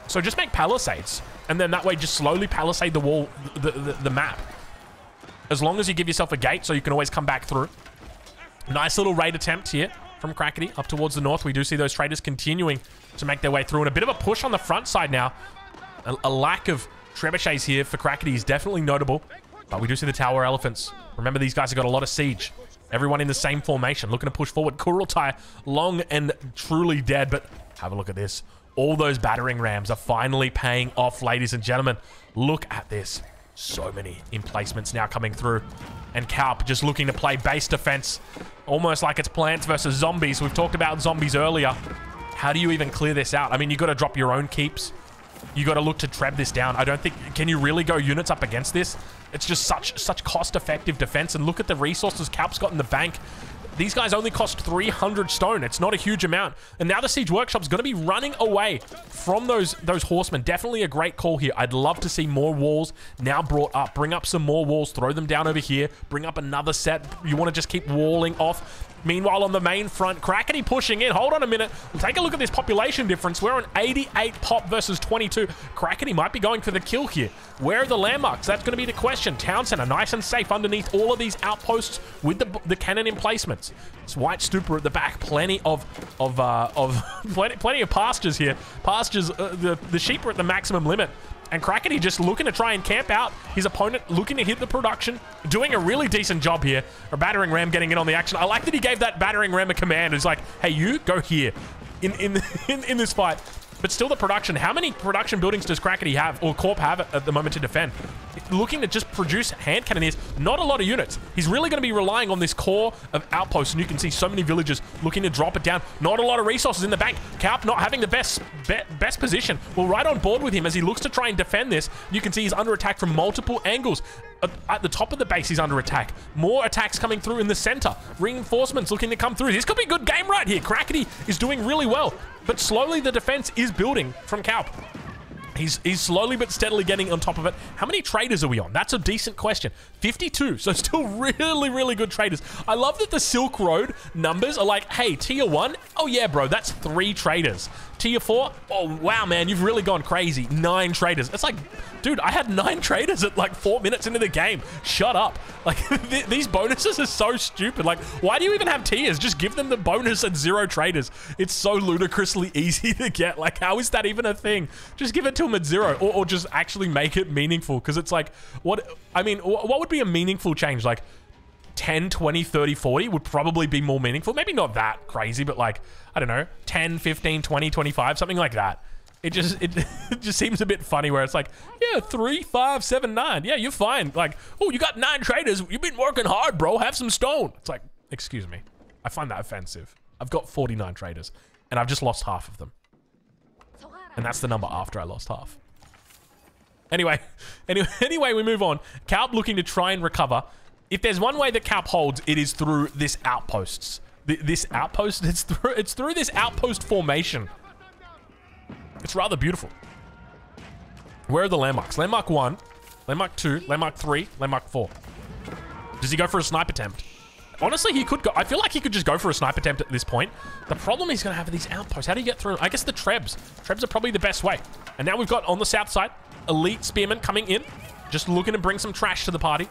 So just make palisades and then that way just slowly palisade the wall, the, the, the map. As long as you give yourself a gate so you can always come back through. Nice little raid attempt here from Crackedy up towards the north. We do see those traders continuing to make their way through. And a bit of a push on the front side now. A, a lack of trebuchets here for Crackedy is definitely notable. But we do see the Tower Elephants. Remember, these guys have got a lot of siege. Everyone in the same formation, looking to push forward. Kurultai, long and truly dead. But have a look at this. All those battering rams are finally paying off, ladies and gentlemen. Look at this. So many emplacements now coming through. And Kaup just looking to play base defense. Almost like it's plants versus zombies. We've talked about zombies earlier. How do you even clear this out? I mean, you got to drop your own keeps. You got to look to trap this down. I don't think... Can you really go units up against this? It's just such such cost-effective defense. And look at the resources Kaup's got in the bank. These guys only cost 300 stone. It's not a huge amount. And now the Siege Workshop's going to be running away from those, those horsemen. Definitely a great call here. I'd love to see more walls now brought up. Bring up some more walls. Throw them down over here. Bring up another set. You want to just keep walling off Meanwhile, on the main front, Crackedy pushing in. Hold on a minute. take a look at this population difference. We're on 88 pop versus 22. Crackedy might be going for the kill here. Where are the landmarks? That's going to be the question. Town Center, nice and safe underneath all of these outposts with the, the cannon emplacements. It's White Stupa at the back. Plenty of of uh, of plenty, plenty of pastures here. Pastures. Uh, the the sheep are at the maximum limit. And Crackedy just looking to try and camp out his opponent, looking to hit the production, doing a really decent job here. A battering ram getting in on the action. I like that he gave that battering ram a command. It's like, hey, you go here in in in, in this fight. But still the production. How many production buildings does Crackedy have, or Kaup have at the moment to defend? Looking to just produce hand cannoneers, not a lot of units. He's really going to be relying on this core of outposts, and you can see so many villagers looking to drop it down. Not a lot of resources in the bank. Kaup not having the best be best position. Well, right on board with him as he looks to try and defend this. You can see he's under attack from multiple angles. At the top of the base, he's under attack. More attacks coming through in the center. Reinforcements looking to come through. This could be a good game right here. Crackedy is doing really well. But slowly the defense is building from Kaup. He's, he's slowly but steadily getting on top of it. How many traders are we on? That's a decent question. 52, so still really, really good traders. I love that the Silk Road numbers are like, hey, tier one, oh yeah, bro, that's three traders. Tier four? Oh, wow, man, you've really gone crazy. Nine traders. It's like, dude, I had nine traders at like four minutes into the game. Shut up. Like, th these bonuses are so stupid. Like, why do you even have tiers? Just give them the bonus and zero traders. It's so ludicrously easy to get. Like, how is that even a thing? Just give it to at zero or, or just actually make it meaningful. Because it's like, what, I mean, what would be a meaningful change? Like, 10, 20, 30, 40 would probably be more meaningful. Maybe not that crazy, but like, I don't know, 10, 15, 20, 25, something like that. It just it, it just seems a bit funny where it's like, yeah, three, five, seven, nine. Yeah, you're fine. Like, oh, you got nine traders. You've been working hard, bro. Have some stone. It's like, excuse me. I find that offensive. I've got 49 traders, and I've just lost half of them. And that's the number after I lost half. Anyway, anyway, anyway, we move on. Kaup looking to try and recover. If there's one way that Kaup holds, it is through this outposts. this outpost, it's through, it's through this outpost formation. It's rather beautiful. Where are the landmarks? Landmark 1, Landmark 2, Landmark 3, Landmark 4. Does he go for a snipe attempt? Honestly, he could go. I feel like he could just go for a snipe attempt at this point. The problem he's going to have these outposts. How do you get through? I guess the Trebs. Trebs are probably the best way. And now we've got on the south side, Elite Spearman coming in. Just looking to bring some trash to the party.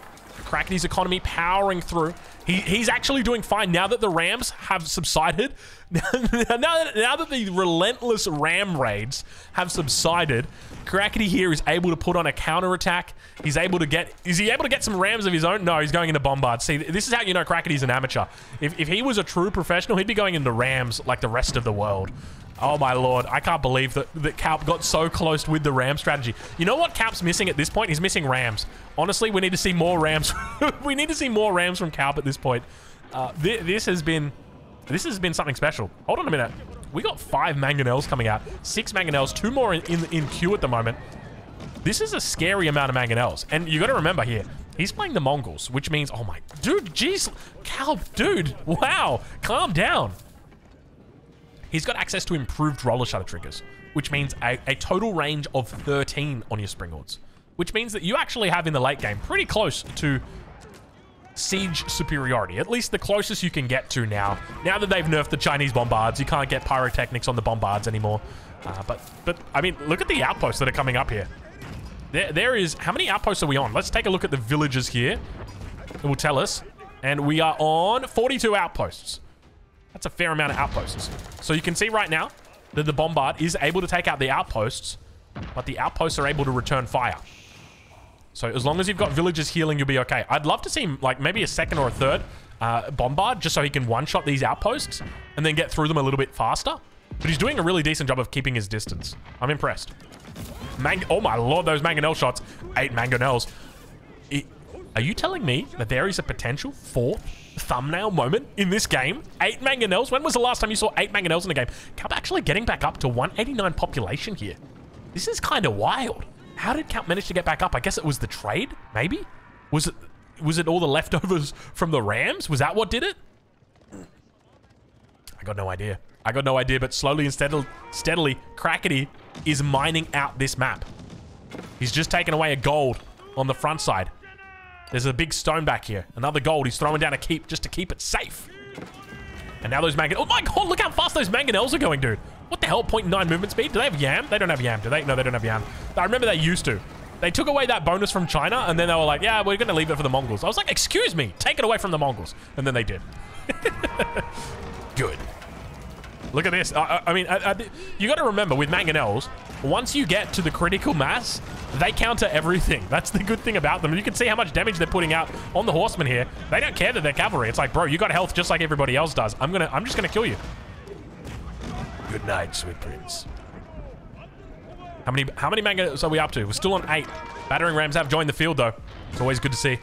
Crackedy's economy powering through. He, he's actually doing fine now that the Rams have subsided. now, that, now that the relentless Ram raids have subsided, Crackedy here is able to put on a counter attack. He's able to get... Is he able to get some Rams of his own? No, he's going into Bombard. See, this is how you know Crackedy's an amateur. If, if he was a true professional, he'd be going into Rams like the rest of the world. Oh my lord, I can't believe that, that Kaup got so close with the Ram strategy. You know what Kaup's missing at this point? He's missing Rams. Honestly, we need to see more Rams. we need to see more Rams from Kaup at this point. Uh, th this has been this has been something special. Hold on a minute. We got five Mangonels coming out. Six Mangonels, two more in, in, in queue at the moment. This is a scary amount of Mangonels. And you got to remember here, he's playing the Mongols, which means, oh my, dude, jeez, Kaup, dude, wow, calm down. He's got access to improved roller shutter triggers, which means a, a total range of 13 on your Springalds, which means that you actually have in the late game pretty close to siege superiority. At least the closest you can get to now. Now that they've nerfed the Chinese bombards, you can't get pyrotechnics on the bombards anymore. Uh, but, but I mean, look at the outposts that are coming up here. There, there is... How many outposts are we on? Let's take a look at the villages here. It will tell us. And we are on 42 outposts. That's a fair amount of outposts. So you can see right now that the Bombard is able to take out the outposts, but the outposts are able to return fire. So as long as you've got villagers healing, you'll be okay. I'd love to see like maybe a second or a third uh, Bombard just so he can one-shot these outposts and then get through them a little bit faster. But he's doing a really decent job of keeping his distance. I'm impressed. Mang oh my lord, those Mangonel shots. Eight Mangonels. It are you telling me that there is a potential fourth thumbnail moment in this game. Eight mangonels. When was the last time you saw eight mangonels in a game? Kaup actually getting back up to 189 population here. This is kind of wild. How did Kaup manage to get back up? I guess it was the trade, maybe? Was it was it all the leftovers from the Rams? Was that what did it? I got no idea. I got no idea, but slowly and steadily, steadily Crackedy is mining out this map. He's just taken away a gold on the front side. There's a big stone back here. Another gold. He's throwing down a keep just to keep it safe. And now those mangon... Oh my god, look how fast those mangonels are going, dude. What the hell? 0.9 movement speed? Do they have yam? They don't have yam, do they? No, they don't have yam. I remember they used to. They took away that bonus from China, and then they were like, yeah, we're going to leave it for the Mongols. I was like, excuse me, take it away from the Mongols. And then they did. Good. Look at this. I, I mean, I, you got to remember, with mangonels, once you get to the critical mass, they counter everything. That's the good thing about them. You can see how much damage they're putting out on the horsemen here. They don't care that they're cavalry. It's like, bro, you got health just like everybody else does. I'm gonna, I'm just gonna kill you. Good night, sweet prince. How many, how many mangas are we up to? We're still on eight. Battering rams have joined the field though. It's always good to see.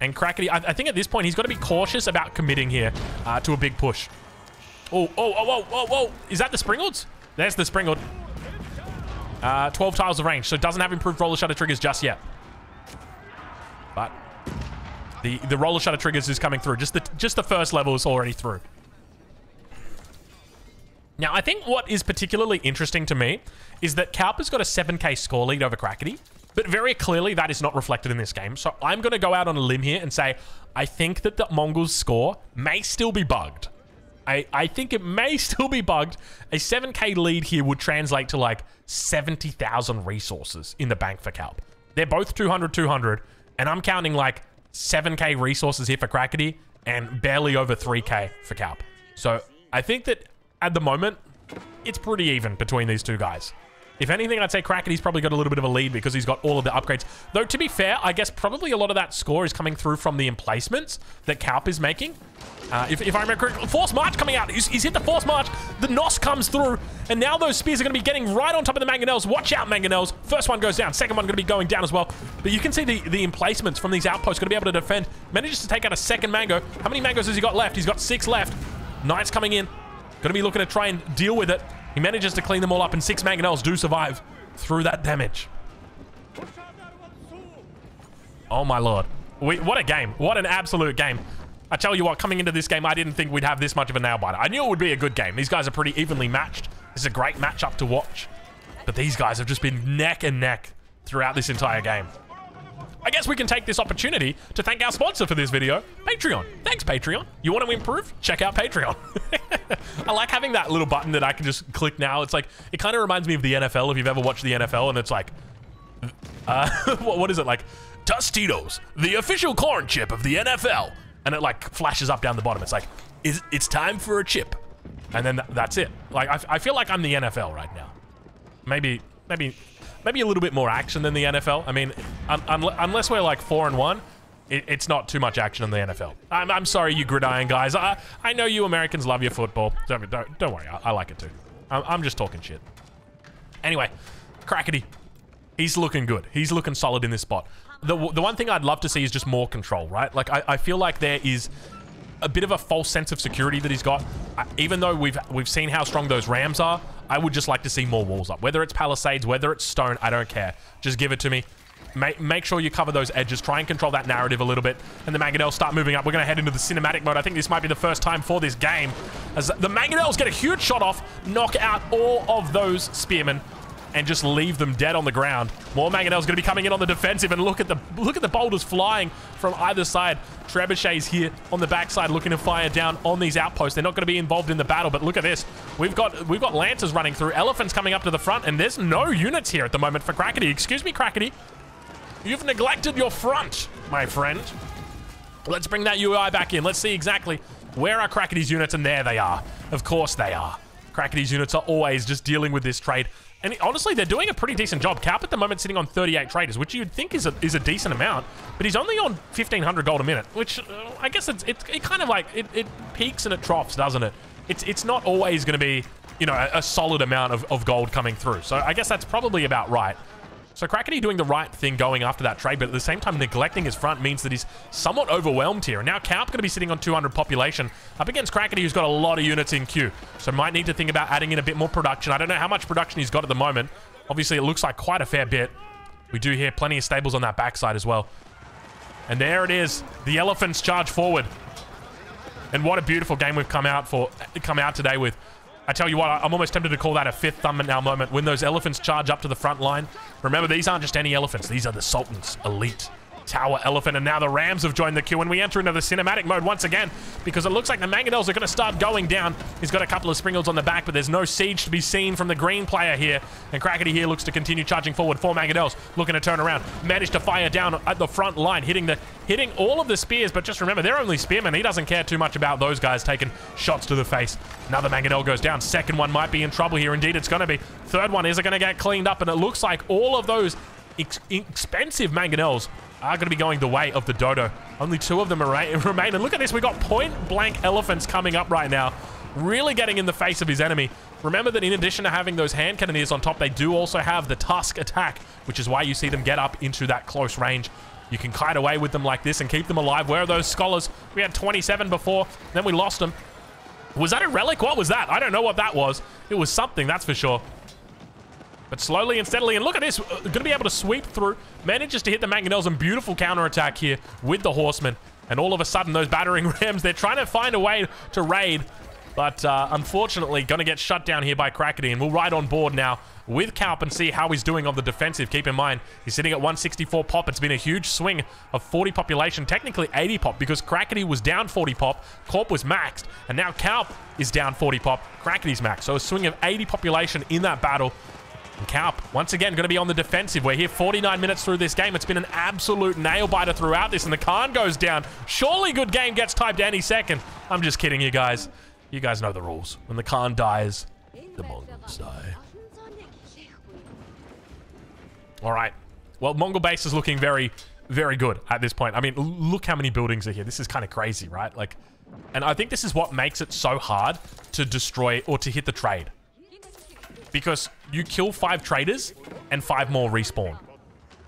And Crackedy, I, I think at this point, he's got to be cautious about committing here uh, to a big push. Oh, oh, oh, whoa, whoa, whoa. Is that the Springald? There's the Springald. Uh, 12 tiles of range, so it doesn't have improved roller shutter triggers just yet. But the the roller shutter triggers is coming through. Just the just the first level is already through. Now, I think what is particularly interesting to me is that Kaup has got a 7k score lead over Crackedy, but very clearly that is not reflected in this game. So I'm going to go out on a limb here and say I think that the Mongols score may still be bugged. I, I think it may still be bugged. A 7k lead here would translate to like 70,000 resources in the bank for Kaup. They're both 200, 200, and I'm counting like 7k resources here for Crackedy and barely over 3k for Kaup. So I think that at the moment, it's pretty even between these two guys. If anything, I'd say Crackedy's probably got a little bit of a lead because he's got all of the upgrades. Though, to be fair, I guess probably a lot of that score is coming through from the emplacements that Kaup is making. Uh, if, if, I remember correctly, Force March coming out. He's, he's, hit the Force March. The Nos comes through, and now those spears are going to be getting right on top of the Mangonels. Watch out, Mangonels. First one goes down. Second one going to be going down as well. But you can see the, the emplacements from these outposts going to be able to defend. Manages to take out a second Mango. How many Mangoes has he got left? He's got six left. Knights coming in. Going to be looking to try and deal with it. He manages to clean them all up, and six Mangonels do survive through that damage. Oh my lord. We, what a game. What an absolute game. I tell you what, coming into this game, I didn't think we'd have this much of a nail biter. I knew it would be a good game. These guys are pretty evenly matched. This is a great matchup to watch. But these guys have just been neck and neck throughout this entire game. I guess we can take this opportunity to thank our sponsor for this video, Patreon. Thanks, Patreon. You want to improve? Check out Patreon. I like having that little button that I can just click now. It's like, it kind of reminds me of the NFL, if you've ever watched the NFL, and it's like, uh, what is it, like, Tostitos, the official corn chip of the NFL. And it, like, flashes up down the bottom. It's like, it's time for a chip. And then th that's it. Like, I, I feel like I'm the NFL right now. Maybe, maybe maybe a little bit more action than the NFL. I mean, un un unless we're like four and one, it, it's not too much action in the NFL. I'm, I'm sorry, you gridiron guys. I, I know you Americans love your football. Don't, don't, don't worry, I, I, like it too. I'm, I'm just talking shit. Anyway, Crackedy. He's looking good. He's looking solid in this spot. The, the one thing I'd love to see is just more control, right? Like, I, I feel like there is a bit of a false sense of security that he's got. Uh, even though we've we've seen how strong those rams are, I would just like to see more walls up. Whether it's palisades, whether it's stone, I don't care. Just give it to me. Make, make sure you cover those edges. Try and control that narrative a little bit. And the Mangonels start moving up. We're going to head into the cinematic mode. I think this might be the first time for this game. As the Mangonels get a huge shot off, knock out all of those spearmen and just leave them dead on the ground. More Mangonels going to be coming in on the defensive, and look at the look at the boulders flying from either side. Trebuchets here on the backside looking to fire down on these outposts. They're not going to be involved in the battle, but look at this. We've got we've got Lancers running through, Elephants coming up to the front, and there's no units here at the moment for Crackedy. Excuse me, Crackedy. You've neglected your front, my friend. Let's bring that UI back in. Let's see exactly where are Crackedy's units, and there they are. Of course they are. Crackedy's units are always just dealing with this trade. And honestly, they're doing a pretty decent job. Kaup at the moment sitting on 38 traders, which you'd think is a, is a decent amount, but he's only on 1,500 gold a minute, which uh, I guess it's, it, it kind of like, it, it peaks and it troughs, doesn't it? It's, it's not always going to be, you know, a, a solid amount of, of gold coming through. So I guess that's probably about right. So Crackedy doing the right thing going after that trade, but at the same time neglecting his front means that he's somewhat overwhelmed here. And now Kaup going to be sitting on 200 population up against Crackedy, who's got a lot of units in queue. So might need to think about adding in a bit more production. I don't know how much production he's got at the moment. Obviously, it looks like quite a fair bit. We do hear plenty of stables on that backside as well. And there it is. The elephants charge forward. And what a beautiful game we've come out for, come out today with. I tell you what, I'm almost tempted to call that a fifth thumbnail moment when those elephants charge up to the front line. Remember, these aren't just any elephants. These are the Sultan's elite Tower Elephant, and now the Rams have joined the queue, and we enter into the cinematic mode once again, because it looks like the Mangonels are going to start going down. He's got a couple of Springalds on the back, but there's no siege to be seen from the green player here, and Crackedy here looks to continue charging forward. Four Mangonels looking to turn around, managed to fire down at the front line, hitting the hitting all of the spears, but just remember, they're only spearmen. He doesn't care too much about those guys taking shots to the face. Another Mangonel goes down. Second one might be in trouble here. Indeed, it's going to be. Third one is going to get cleaned up, and it looks like all of those ex expensive Mangonels are going to be going the way of the Dodo. Only two of them remain. And look at this. We've got point-blank elephants coming up right now. Really getting in the face of his enemy. Remember that in addition to having those hand cannoneers on top, they do also have the Tusk attack, which is why you see them get up into that close range. You can kite away with them like this and keep them alive. Where are those scholars? We had 27 before, then we lost them. Was that a relic? What was that? I don't know what that was. It was something, that's for sure. But slowly and steadily, and look at this, uh, going to be able to sweep through, manages to hit the Mangonels and beautiful counterattack here with the Horsemen. And all of a sudden, those battering rams, they're trying to find a way to raid. But uh, unfortunately, going to get shut down here by Crackedy. And we'll ride on board now with Kaup and see how he's doing on the defensive. Keep in mind, he's sitting at 164 pop. It's been a huge swing of 40 population, technically 80 pop, because Crackedy was down 40 pop, Kaup was maxed, and now Kaup is down 40 pop, Crackedy's maxed. So a swing of 80 population in that battle. Kaup, once again, going to be on the defensive. We're here 49 minutes through this game. It's been an absolute nail-biter throughout this, and the Khan goes down. Surely good game gets typed any second. I'm just kidding you guys. You guys know the rules. When the Khan dies, the Mongols die. All right. Well, Mongol base is looking very, very good at this point. I mean, look how many buildings are here. This is kind of crazy, right? Like, and I think this is what makes it so hard to destroy or to hit the trade. Because you kill five traders and five more respawn.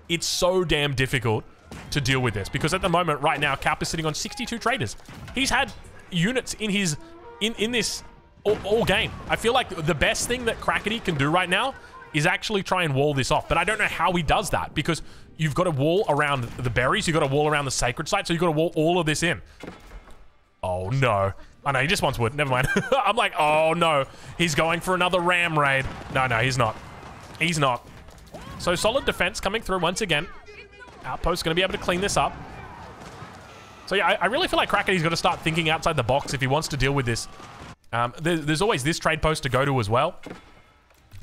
It's so damn difficult to deal with this. Because at the moment, right now, Kaup is sitting on 62 traders. He's had units in his in, in this all, all, game. I feel like the best thing that Crackedy can do right now is actually try and wall this off. But I don't know how he does that because you've got a wall around the berries. You've got a wall around the sacred site. So you've got to wall all of this in. Oh, no. Oh, no, he just wants wood. Never mind. I'm like, oh, no. He's going for another ram raid. No, no, he's not. He's not. So solid defense coming through once again. Outpost going to be able to clean this up. So yeah, I, I really feel like Crackedy's got to start thinking outside the box if he wants to deal with this. Um, there, there's always this trade post to go to as well.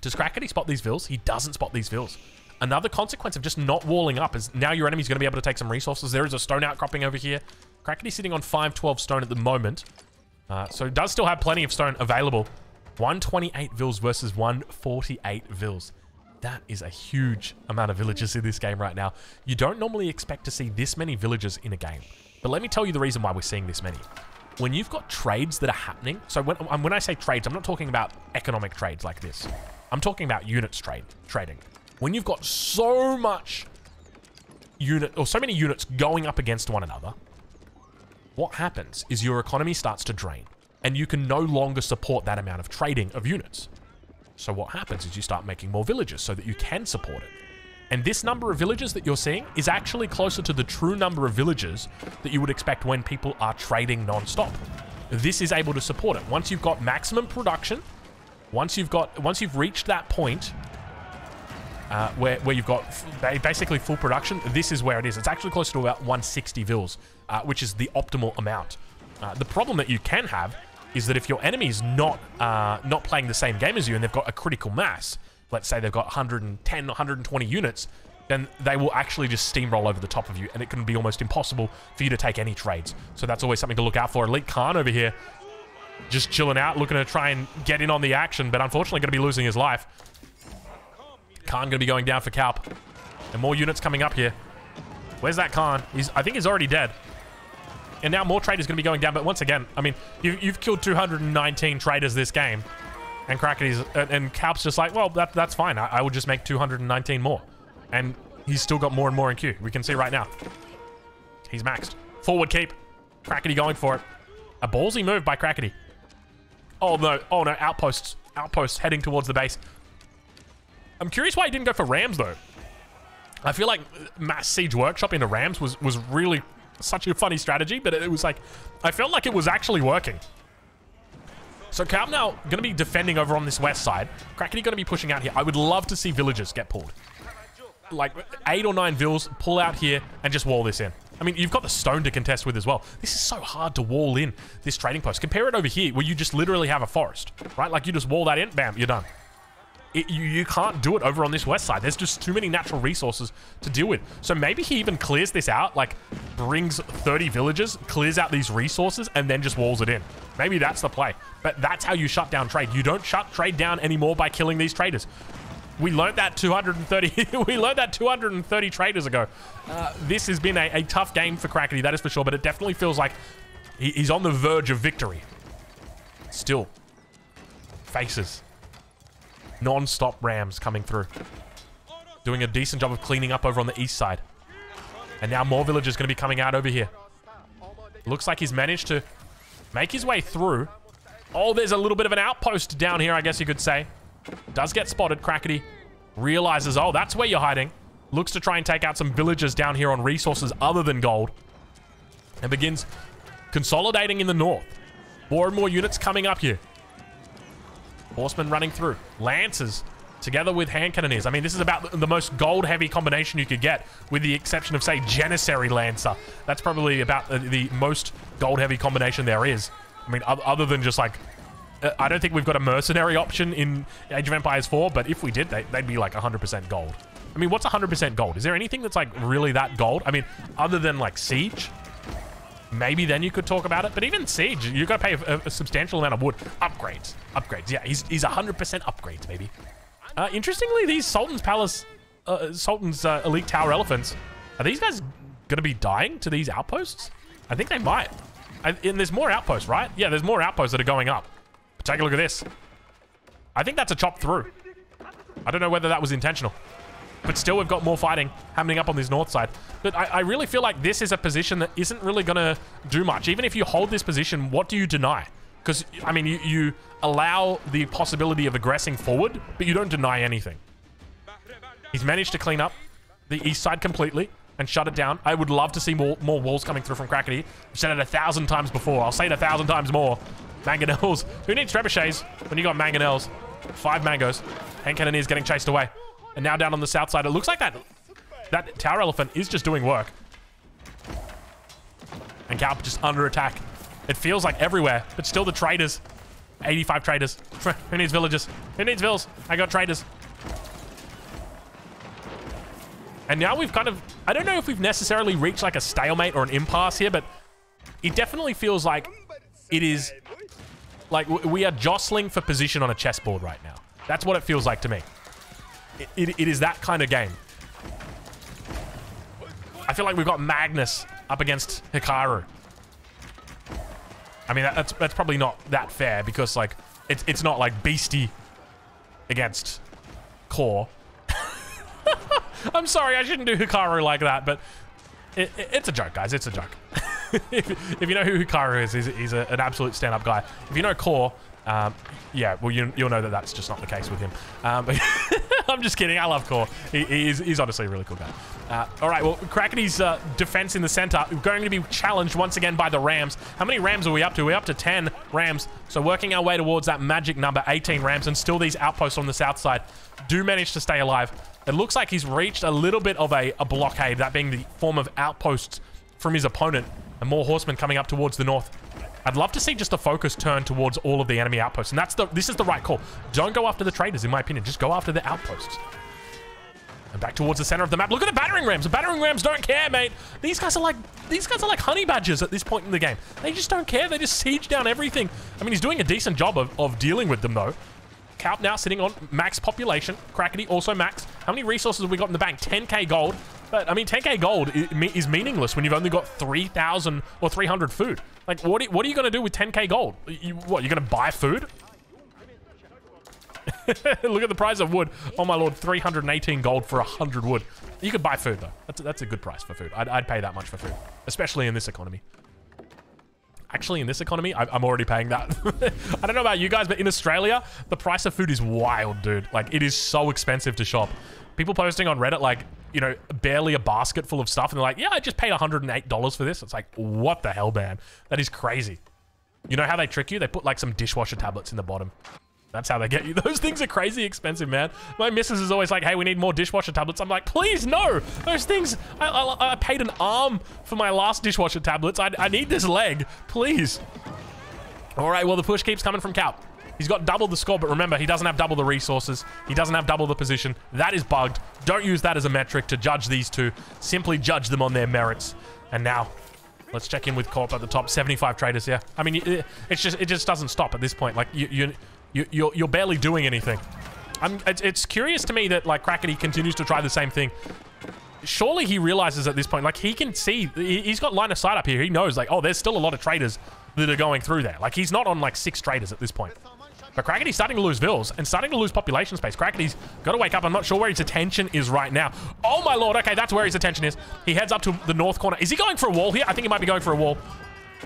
Does Crackedy spot these vills? He doesn't spot these vills. Another consequence of just not walling up is now your enemy's going to be able to take some resources. There is a stone outcropping over here. Crackedy sitting on 512 stone at the moment. Uh, so does still have plenty of stone available. 128 vills versus 148 vills. That is a huge amount of villagers in this game right now. You don't normally expect to see this many villagers in a game. But let me tell you the reason why we're seeing this many. When you've got trades that are happening, so when, um, when I say trades, I'm not talking about economic trades like this. I'm talking about units trade trading. When you've got so much unit or so many units going up against one another, what happens is your economy starts to drain and you can no longer support that amount of trading of units. So what happens is you start making more villages so that you can support it. And this number of villages that you're seeing is actually closer to the true number of villages that you would expect when people are trading non-stop. This is able to support it. Once you've got maximum production, once you've got once you've reached that point uh, where, where you've got basically full production, this is where it is. It's actually closer to about 160 vills, uh, which is the optimal amount. Uh, the problem that you can have is that if your enemy's not uh, not playing the same game as you and they've got a critical mass, let's say they've got 110, 120 units, then they will actually just steamroll over the top of you, and it can be almost impossible for you to take any trades. So that's always something to look out for. Elite Khan over here, just chilling out, looking to try and get in on the action, but unfortunately going to be losing his life. Khan going to be going down for Kaup. And more units coming up here. Where's that Khan? He's, I think he's already dead. And now more traders going to be going down, but once again, I mean, you, you've killed 219 traders this game. And Crackedy's and, and Kaup's just like, well, that, that's fine. I, I will just make 219 more. And he's still got more and more in queue. We can see right now. He's maxed. Forward keep. Crackedy going for it. A ballsy move by Crackedy. Oh, no. Oh, no. Outposts. Outposts heading towards the base. I'm curious why he didn't go for Rams, though. I feel like Mass Siege Workshop into Rams was, was really such a funny strategy, but it was like... I felt like it was actually working. So Kaup now going to be defending over on this west side. Crackedy going to be pushing out here. I would love to see villagers get pulled. Like eight or nine vills, pull out here and just wall this in. I mean, you've got the stone to contest with as well. This is so hard to wall in this trading post. Compare it over here where you just literally have a forest, right? Like you just wall that in, bam, you're done. It, you, you can't do it over on this west side. There's just too many natural resources to deal with. So maybe he even clears this out, like brings 30 villagers, clears out these resources, and then just walls it in. Maybe that's the play. But that's how you shut down trade. You don't shut trade down anymore by killing these traders. We learned that 230. we learned that 230 traders ago. Uh, this has been a, a, tough game for Crackedy, that is for sure. But it definitely feels like he, he's on the verge of victory. Still, faces non-stop rams coming through. Doing a decent job of cleaning up over on the east side. And now more villagers going to be coming out over here. Looks like he's managed to make his way through. Oh, there's a little bit of an outpost down here, I guess you could say. Does get spotted, Crackedy. Realizes, oh, that's where you're hiding. Looks to try and take out some villagers down here on resources other than gold. And begins consolidating in the north. More and more units coming up here. Horsemen running through. Lancers together with hand cannoneers. I mean, this is about the most gold-heavy combination you could get, with the exception of, say, Janissary Lancer. That's probably about the, the most gold-heavy combination there is. I mean, other than just, like... Uh, I don't think we've got a mercenary option in Age of Empires 4, but if we did, they, they'd be, like, 100% gold. I mean, what's 100% gold? Is there anything that's, like, really that gold? I mean, other than, like, Siege? Maybe then you could talk about it. But even Siege, you've got to pay a, a substantial amount of wood. Upgrades. Upgrades. Yeah, he's, he's 100% upgrades, maybe. Uh, interestingly, these Sultan's Palace, uh, Sultan's uh, Elite Tower Elephants, are these guys going to be dying to these outposts? I think they might. I, and there's more outposts, right? Yeah, there's more outposts that are going up. But take a look at this. I think that's a chop through. I don't know whether that was intentional. But still, we've got more fighting happening up on this north side. But I, I really feel like this is a position that isn't really going to do much. Even if you hold this position, what do you deny? Because, I mean, you, you allow the possibility of aggressing forward, but you don't deny anything. He's managed to clean up the east side completely and shut it down. I would love to see more, more walls coming through from Crackedy. I've said it a thousand times before. I'll say it a thousand times more. Mangonels. Who needs trebuchets when you got mangonels? Five mangoes. Hand Cannoneers getting chased away. And now down on the south side, it looks like that that tower elephant is just doing work. And Kaup just under attack. It feels like everywhere, but still the traders. 85 traders. Who needs villages? Who needs vills? I got traders. And now we've kind of... I don't know if we've necessarily reached like a stalemate or an impasse here, but it definitely feels like it is... Like, we are jostling for position on a chessboard right now. That's what it feels like to me. It, it, is that kind of game. I feel like we've got Magnus up against Hikaru. I mean, that, that's that's probably not that fair because like it's it's not like Beastie against Core. I'm sorry, I shouldn't do Hikaru like that, but it, it, it's a joke, guys. It's a joke. if, if, you know who Hikaru is, he's, he's a, an absolute stand-up guy. If you know Core, um, yeah, well, you, will know that that's just not the case with him. Um, but I'm just kidding. I love Core. He, he's, he's honestly a really cool guy. Uh, all right, well, Crackedy's uh, defense in the center going to be challenged once again by the Rams. How many Rams are we up to? We're up to 10 Rams. So working our way towards that magic number, 18 Rams, and still these outposts on the south side do manage to stay alive. It looks like he's reached a little bit of a, a blockade, that being the form of outposts from his opponent, and more horsemen coming up towards the north. I'd love to see just a focus turn towards all of the enemy outposts. And that's the this is the right call. Don't go after the traders, in my opinion. Just go after the outposts. And back towards the center of the map. Look at the battering rams. The battering rams don't care, mate. These guys are like these guys are like honey badgers at this point in the game. They just don't care. They just siege down everything. I mean, he's doing a decent job of, of dealing with them, though. Kaup now sitting on max population. Crackedy also max. How many resources have we got in the bank? 10k gold. But, I mean, 10k gold is meaningless when you've only got 3,000 or 300 food. Like, what, what are you going to do with 10k gold? You, what, you're going to buy food? Look at the price of wood. Oh, my lord, 318 gold for 100 wood. You could buy food, though. That's, that's a good price for food. I'd, I'd pay that much for food, especially in this economy. Actually, in this economy, I'm already paying that. I don't know about you guys, but in Australia, the price of food is wild, dude. Like, it is so expensive to shop. People posting on Reddit, like, you know, barely a basket full of stuff, and they're like, yeah, I just paid $108 for this. It's like, what the hell, man? That is crazy. You know how they trick you? They put, like, some dishwasher tablets in the bottom. That's how they get you. Those things are crazy expensive, man. My missus is always like, hey, we need more dishwasher tablets. I'm like, please, no. Those things, I, I, I paid an arm for my last dishwasher tablets. I, I need this leg, please. All right, well, the push keeps coming from Kaup. He's got double the score, but remember, he doesn't have double the resources. He doesn't have double the position. That is bugged. Don't use that as a metric to judge these two. Simply judge them on their merits. And now, let's check in with Kaup at the top. 75 traders, yeah. I mean, it's just it just doesn't stop at this point. Like, you, you, you, you're, you're barely doing anything. I'm, it's curious to me that, like, Crackedy continues to try the same thing. Surely he realizes at this point, like, he can see, he's got line of sight up here. He knows, like, oh, there's still a lot of traders that are going through there. Like, he's not on, like, six traders at this point. But Crackedy's starting to lose vills and starting to lose population space. Crackedy's got to wake up. I'm not sure where his attention is right now. Oh, my lord. Okay, that's where his attention is. He heads up to the north corner. Is he going for a wall here? I think he might be going for a wall.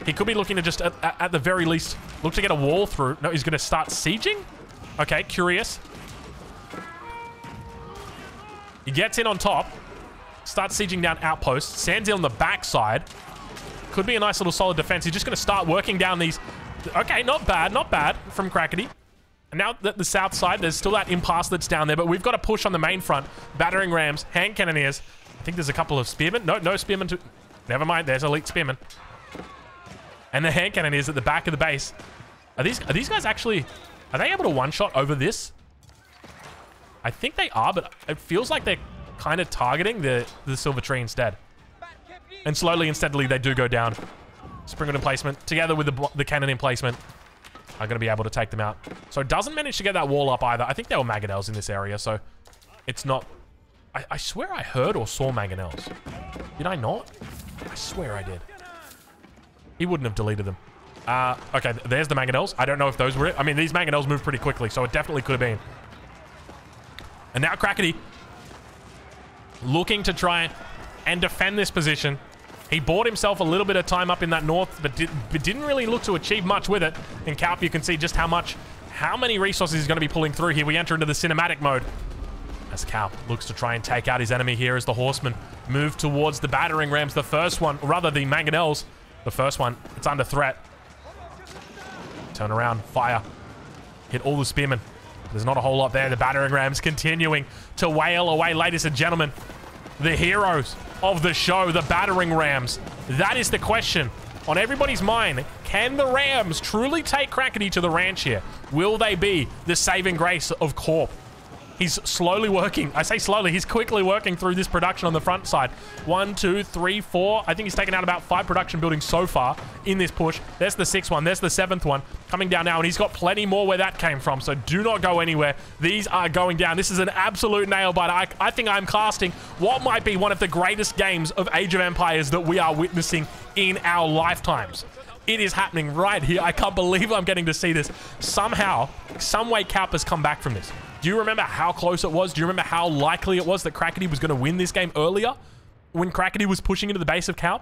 He could be looking to just, at, at the very least, look to get a wall through. No, he's going to start sieging? Okay, curious. He gets in on top. Starts sieging down outposts. Sands in on the backside. Could be a nice little solid defense. He's just going to start working down these Okay, not bad, not bad from Crackedy. And now the, the south side, there's still that impasse that's down there, but we've got to push on the main front. Battering rams, hand cannoneers. I think there's a couple of spearmen. No, no spearmen. To, never mind, there's elite spearmen. And the hand cannoneers at the back of the base. Are these are these guys actually... Are they able to one-shot over this? I think they are, but it feels like they're kind of targeting the, the silver tree instead. And slowly and steadily, they do go down. Springald emplacement, together with the, the cannon emplacement, are going to be able to take them out. So doesn't manage to get that wall up either. I think there were Mangonels in this area, so it's not... I, I swear I heard or saw Mangonels. Did I not? I swear I did. He wouldn't have deleted them. Uh, okay, there's the Mangonels. I don't know if those were it. I mean, these Mangonels move pretty quickly, so it definitely could have been. And now Crackedy looking to try and defend this position. He bought himself a little bit of time up in that north, but, did, but didn't really look to achieve much with it. In Kaup, you can see just how much, how many resources he's going to be pulling through here. We enter into the cinematic mode. As Kaup looks to try and take out his enemy here as the horsemen move towards the battering rams. The first one, rather the mangonels, the first one, it's under threat. Turn around, fire. Hit all the spearmen. There's not a whole lot there. The battering rams continuing to wail away, ladies and gentlemen. The heroes of the show, the battering rams. That is the question on everybody's mind. Can the Rams truly take Crackedy to the ranch here? Will they be the saving grace of Kaup? He's slowly working. I say slowly. He's quickly working through this production on the front side. One, two, three, four. I think he's taken out about five production buildings so far in this push. There's the sixth one. There's the seventh one coming down now, and he's got plenty more where that came from. So do not go anywhere. These are going down. This is an absolute nail biter. I, I think I'm casting what might be one of the greatest games of Age of Empires that we are witnessing in our lifetimes. It is happening right here. I can't believe I'm getting to see this. Somehow, some way Kaup has come back from this. Do you remember how close it was? Do you remember how likely it was that Crackedy was going to win this game earlier when Crackedy was pushing into the base of Kaup?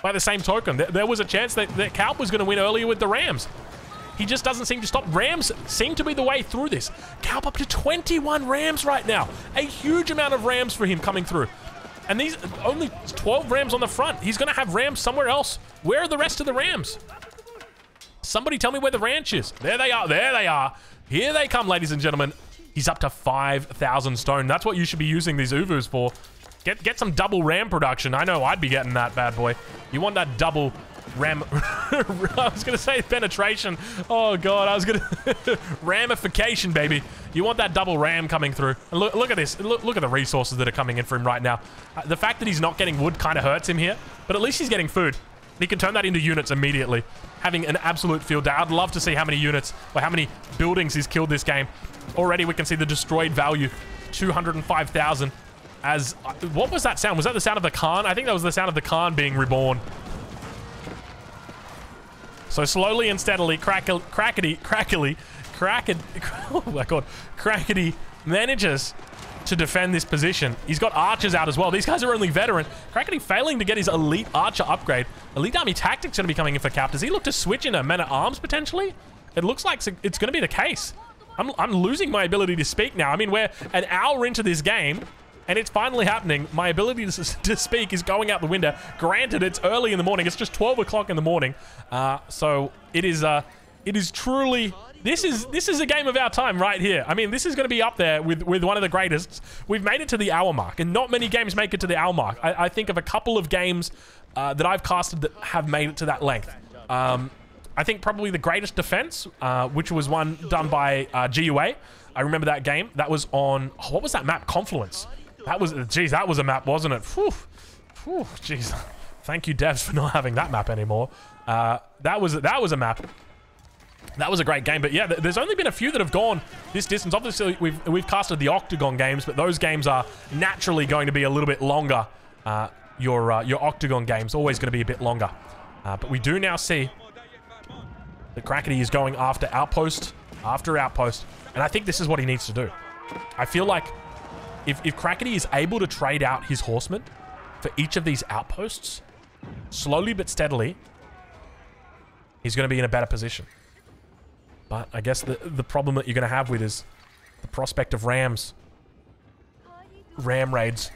By the same token, th there was a chance that, that Kaup was going to win earlier with the Rams. He just doesn't seem to stop. Rams seem to be the way through this. Kaup up to 21 Rams right now. A huge amount of Rams for him coming through. And these only 12 Rams on the front. He's going to have Rams somewhere else. Where are the rest of the Rams? Somebody tell me where the ranch is. There they are. There they are. Here they come, ladies and gentlemen. He's up to 5,000 stone. That's what you should be using these Ovoos for. Get get some double ram production. I know I'd be getting that bad boy. You want that double ram... I was going to say penetration. Oh, God. I was going to... Ramification, baby. You want that double ram coming through. And look, look at this. Look, look at the resources that are coming in for him right now. Uh, the fact that he's not getting wood kind of hurts him here. But at least he's getting food. He can turn that into units immediately. Having an absolute field day. I'd love to see how many units or how many buildings he's killed this game. Already we can see the destroyed value. 205,000 as... What was that sound? Was that the sound of the Khan? I think that was the sound of the Khan being reborn. So slowly and steadily, crackle, crackety, crackly, crackety, oh my god, crackedy manages to defend this position. He's got archers out as well. These guys are only veteran. Crackedy failing to get his elite archer upgrade. Elite army tactics going to be coming in for Kaup. Does he look to switch into men at arms potentially? It looks like it's going to be the case. I'm, I'm losing my ability to speak now. I mean, we're an hour into this game, and it's finally happening. My ability to, to, speak is going out the window. Granted, it's early in the morning. It's just 12 o'clock in the morning. Uh, so it is, uh, it is truly... This is this is a game of our time right here. I mean, this is going to be up there with, with one of the greatest. We've made it to the hour mark, and not many games make it to the hour mark. I, I think of a couple of games uh, that I've casted that have made it to that length. Um, I think probably the greatest defense, uh, which was one done by uh, GUA. I remember that game. That was on, oh, what was that map? Confluence. That was, geez, that was a map, wasn't it? Whew. Whew, jeez. Thank you, devs, for not having that map anymore. Uh, that was that was a map. That was a great game, but yeah, there's only been a few that have gone this distance. Obviously, we've we've casted the Octagon games, but those games are naturally going to be a little bit longer. Uh, your uh, your Octagon games always going to be a bit longer, uh, but we do now see that Crackedy is going after outpost after outpost. And I think this is what he needs to do. I feel like if, if Crackedy is able to trade out his horsemen for each of these outposts, slowly but steadily, he's going to be in a better position. But I guess the, the problem that you're going to have with is the prospect of rams. Ram raids.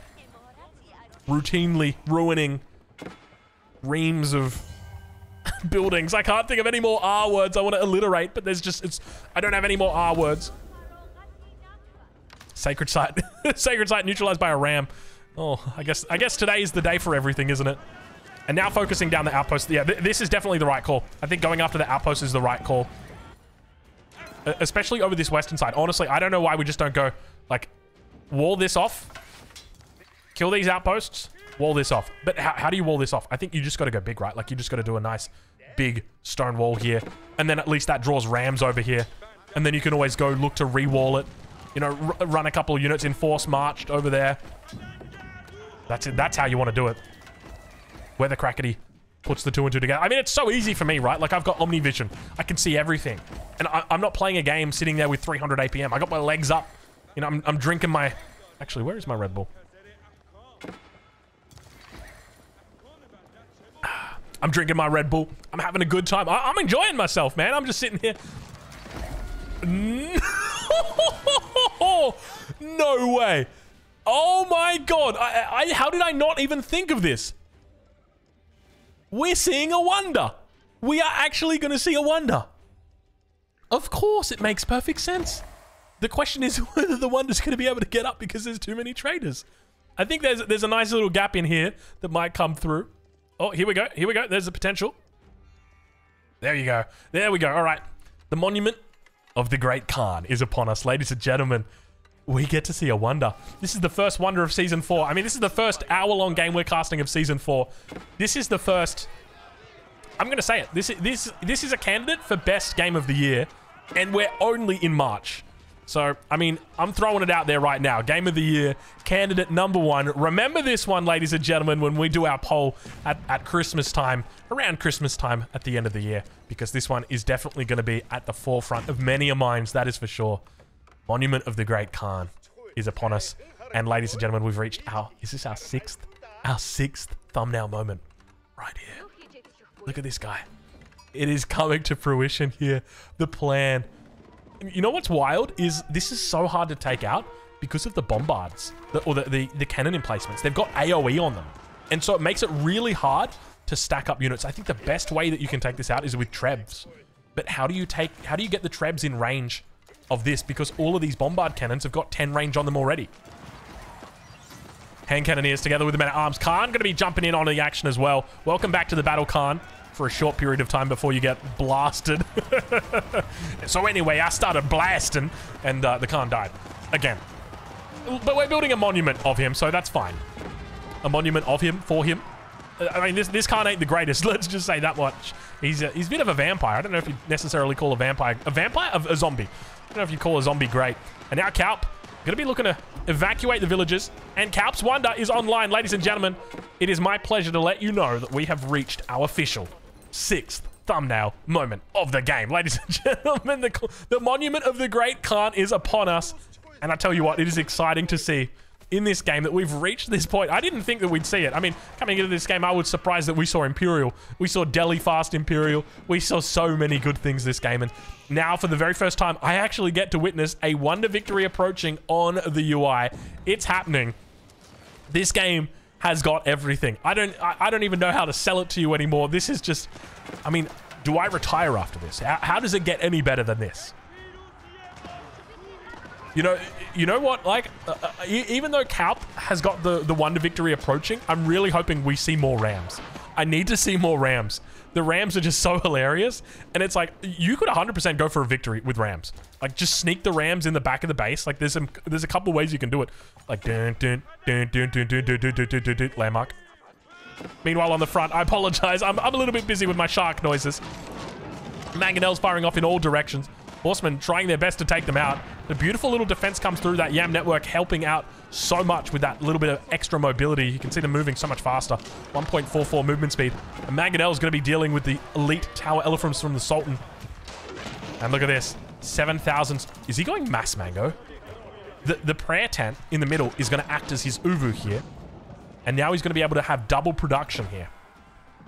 Routinely ruining reams of buildings. I can't think of any more R words I want to alliterate, but there's just, it's, I don't have any more R words. Sacred site. Sacred site neutralized by a ram. Oh, I guess, I guess today is the day for everything, isn't it? And now focusing down the outpost. Yeah, th this is definitely the right call. I think going after the outpost is the right call. Especially over this western side. Honestly, I don't know why we just don't go, like, wall this off. Kill these outposts. Wall this off. But how, how do you wall this off? I think you just got to go big, right? Like, you just got to do a nice big stone wall here. And then at least that draws rams over here. And then you can always go look to re-wall it. You know, run a couple of units in force marched over there. That's it. That's how you want to do it. Where the crackedy puts the two and two together. I mean, it's so easy for me, right? Like, I've got Omnivision. I can see everything. And I, am not playing a game sitting there with 300 APM. I got my legs up. You know, I'm, I'm drinking my... Actually, where is my Red Bull? I'm drinking my Red Bull. I'm having a good time. I am enjoying myself, man. I'm just sitting here. no way. Oh my god. I, I, how did I not even think of this? We're seeing a wonder. We are actually going to see a wonder. Of course, it makes perfect sense. The question is whether the wonder's going to be able to get up because there's too many traders. I think there's there's a nice little gap in here that might come through. Oh, here we go. Here we go. There's the potential. There you go. There we go. All right. The monument of the Great Khan is upon us, ladies and gentlemen. We get to see a wonder. This is the first wonder of season four. I mean, this is the first hour-long game we're casting of season four. This is the first. I'm going to say it. This is this this is a candidate for best game of the year, and we're only in March. So, I mean, I'm throwing it out there right now. Game of the year, candidate number one. Remember this one, ladies and gentlemen, when we do our poll at, at Christmas time, around Christmas time at the end of the year, because this one is definitely going to be at the forefront of many a minds, that is for sure. Monument of the Great Khan is upon us. And ladies and gentlemen, we've reached our, is this our sixth? Our sixth thumbnail moment right here. Look at this guy. It is coming to fruition here. The plan you know what's wild is this is so hard to take out because of the bombards the, or the, the, the cannon emplacements. They've got AoE on them. And so it makes it really hard to stack up units. I think the best way that you can take this out is with trebs. But how do you take, how do you get the trebs in range of this? Because all of these bombard cannons have got 10 range on them already. Hand cannoneers together with the men at arms. Khan going to be jumping in on the action as well. Welcome back to the battle, Khan for a short period of time before you get blasted. so anyway, I started blasting, and uh, the Khan died. Again. But we're building a monument of him, so that's fine. A monument of him, for him. I mean, this this Khan ain't the greatest. Let's just say that much. He's a, he's a bit of a vampire. I don't know if you necessarily call a vampire... A vampire? A, a zombie. I don't know if you call a zombie great. And now Kaup Going to be looking to evacuate the villages. And Kaup's Wonder is online, ladies and gentlemen. It is my pleasure to let you know that we have reached our official sixth thumbnail moment of the game. Ladies and gentlemen, the, the monument of the Great Khan is upon us. And I tell you what, it is exciting to see in this game that we've reached this point. I didn't think that we'd see it. I mean, coming into this game, I was surprised that we saw Imperial. We saw Delhi Fast Imperial. We saw so many good things this game. And now, for the very first time, I actually get to witness a Wonder Victory approaching on the UI. It's happening. This game has got everything. I don't I, I, don't even know how to sell it to you anymore. This is just, I mean, do I retire after this? How, how does it get any better than this? You know, you know what? Like, uh, uh, even though Kaup has got the the wonder victory approaching, I'm really hoping we see more Rams. I need to see more Rams. The Rams are just so hilarious. And it's like, you could 100% go for a victory with Rams. Like, just sneak the Rams in the back of the base. Like, there's some, there's a couple ways you can do it. Like, dun, dun, dun, dun, dun, dun, dun, dun, dun, dun, dun, landmark. Meanwhile, on the front, I apologize. I'm, I'm a little bit busy with my shark noises. Mangonels firing off in all directions. Horsemen trying their best to take them out. The beautiful little defense comes through that YAM network, helping out so much with that little bit of extra mobility. You can see them moving so much faster. 1.44 movement speed. And Mangonel is going to be dealing with the elite tower elephants from the Sultan. And look at this. 7,000. Is he going mass mango? The, the prayer tent in the middle is going to act as his Ovoo here. And now he's going to be able to have double production here.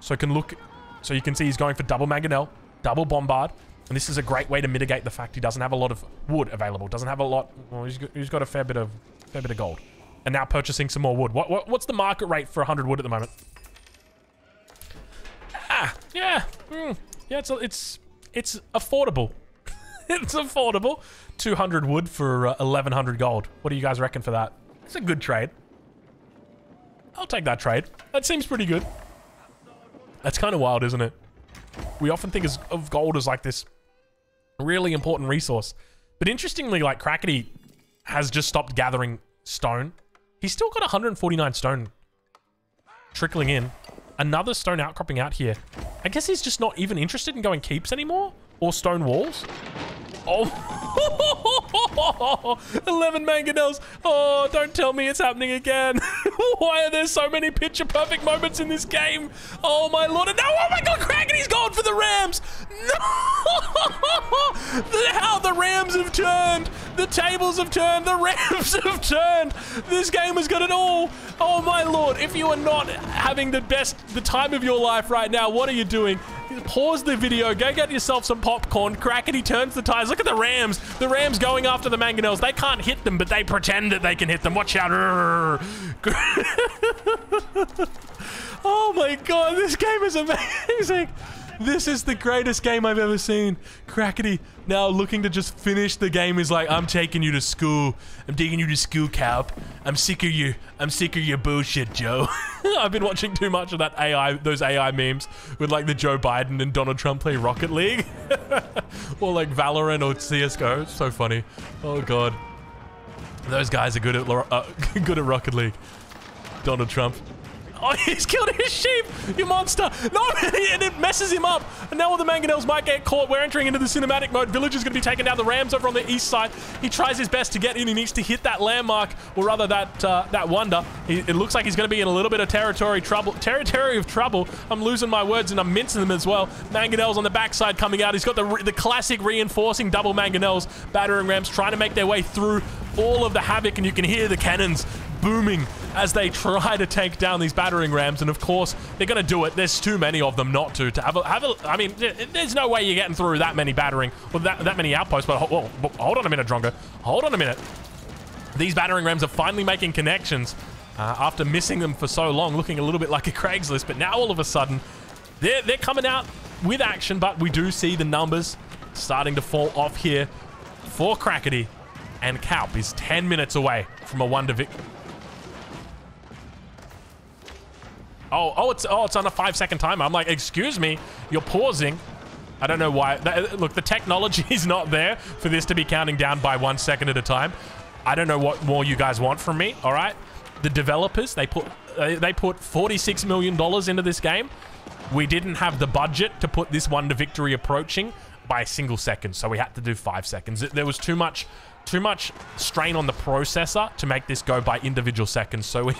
So can look... So you can see he's going for double Mangonel, double Bombard, and this is a great way to mitigate the fact he doesn't have a lot of wood available. Doesn't have a lot. Well, he's got, he's got a fair bit of fair bit of gold. And now purchasing some more wood. What, what what's the market rate for 100 wood at the moment? Ah, yeah. mm, yeah, it's it's it's affordable. it's affordable. 200 wood for uh, 1100 gold. What do you guys reckon for that? It's a good trade. I'll take that trade. That seems pretty good. That's kind of wild, isn't it? We often think of gold as like this really important resource. But interestingly, like Crackedy has just stopped gathering stone. He's still got 149 stone trickling in. Another stone outcropping out here. I guess he's just not even interested in going keeps anymore? Or stone walls? Oh, 11 mangonels. Oh, don't tell me it's happening again. Why are there so many picture perfect moments in this game? Oh my lord. And now, oh my god, gone for the Rams. No! How the Rams have turned. The tables have turned. The Rams have turned. This game has got it all. Oh my lord. If you are not having the best, the time of your life right now, what are you doing? Pause the video. Go get yourself some popcorn. Crackedy turns the tires. Look at the Rams. The Rams going after the Mangonels. They can't hit them, but they pretend that they can hit them. Watch out. oh my god, this game is amazing. This is the greatest game I've ever seen. Crackedy now looking to just finish the game is like, I'm taking you to school. I'm taking you to school, Kaup. I'm sick of you. I'm sick of your bullshit, Joe. I've been watching too much of that AI, those AI memes with like the Joe Biden and Donald Trump play Rocket League. or like Valorant or CSGO. It's so funny. Oh, God. Those guys are good at, uh, good at Rocket League. Donald Trump. Oh, he's killed his sheep! You monster! No! and it messes him up! And now all the Mangonels might get caught. We're entering into the cinematic mode. Village is going to be taking down the Rams over on the east side. He tries his best to get in. He needs to hit that landmark, or rather that uh, that wonder. He, it looks like he's going to be in a little bit of territory trouble. Territory of trouble. I'm losing my words and I'm mincing them as well. Mangonels on the backside coming out. He's got the, the classic reinforcing double Mangonels. Battering Rams trying to make their way through all of the havoc, and you can hear the cannons booming as they try to take down these battering rams. And of course, they're going to do it. There's too many of them not to. To have a, have a, I mean, there's no way you're getting through that many battering or that, that many outposts. But hold, hold on a minute, Drongo. Hold on a minute. These battering rams are finally making connections uh, after missing them for so long, looking a little bit like a Craigslist. But now all of a sudden, they're, they're coming out with action. But we do see the numbers starting to fall off here for Crackedy. And Kaup is 10 minutes away from a wonder victory. Oh, oh, it's oh, it's on a five second timer. I'm like, excuse me, you're pausing. I don't know why. Look, the technology is not there for this to be counting down by one second at a time. I don't know what more you guys want from me. All right, the developers they put uh, they put 46 million dollars into this game. We didn't have the budget to put this one to victory approaching by a single second, so we had to do five seconds. There was too much too much strain on the processor to make this go by individual seconds. So we,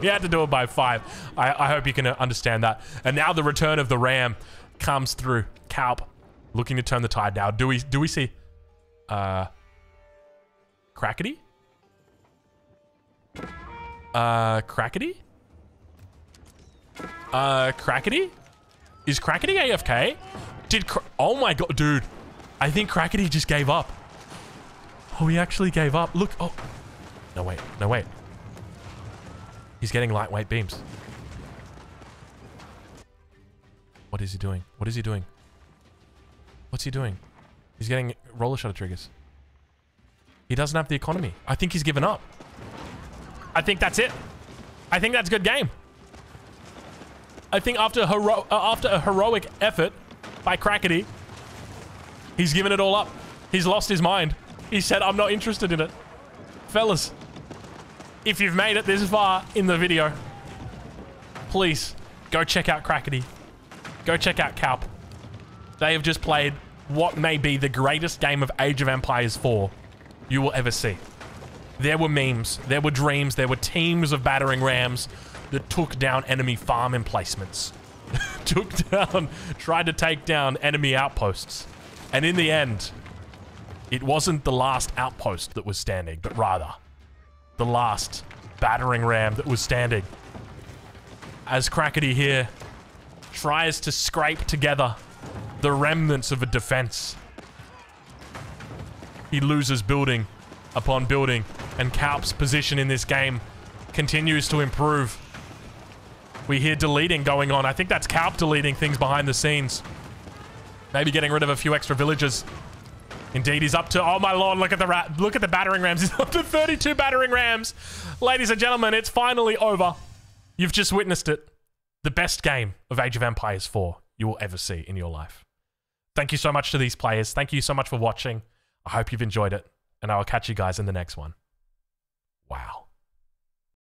we had to do it by five. I, I hope you can understand that. And now the return of the Ram comes through. Kaup looking to turn the tide now. Do we do we see uh Crackedy? Uh Crackedy? Uh Crackedy? Is Crackedy AFK? Did Oh my god, dude. I think Crackedy just gave up. Oh, he actually gave up. Look. Oh. No, wait. No, wait. He's getting lightweight beams. What is he doing? What is he doing? What's he doing? He's getting roller shutter triggers. He doesn't have the economy. I think he's given up. I think that's it. I think that's a good game. I think after, hero uh, after a heroic effort by Crackedy, he's given it all up. He's lost his mind. He said, I'm not interested in it. Fellas, if you've made it this far in the video, please go check out Crackedy. Go check out Kaup. They have just played what may be the greatest game of Age of Empires 4 you will ever see. There were memes, there were dreams, there were teams of battering rams that took down enemy farm emplacements. took down, tried to take down enemy outposts. And in the end, it wasn't the last outpost that was standing, but rather the last battering ram that was standing. As Crackedy here tries to scrape together the remnants of a defense. He loses building upon building, and Kaup's position in this game continues to improve. We hear deleting going on. I think that's Kaup deleting things behind the scenes. Maybe getting rid of a few extra villagers. Indeed, he's up to, oh my lord, look at the rat, look at the battering rams. He's up to 32 battering rams. Ladies and gentlemen, it's finally over. You've just witnessed it. The best game of Age of Empires 4 you will ever see in your life. Thank you so much to these players. Thank you so much for watching. I hope you've enjoyed it, and I will catch you guys in the next one. Wow.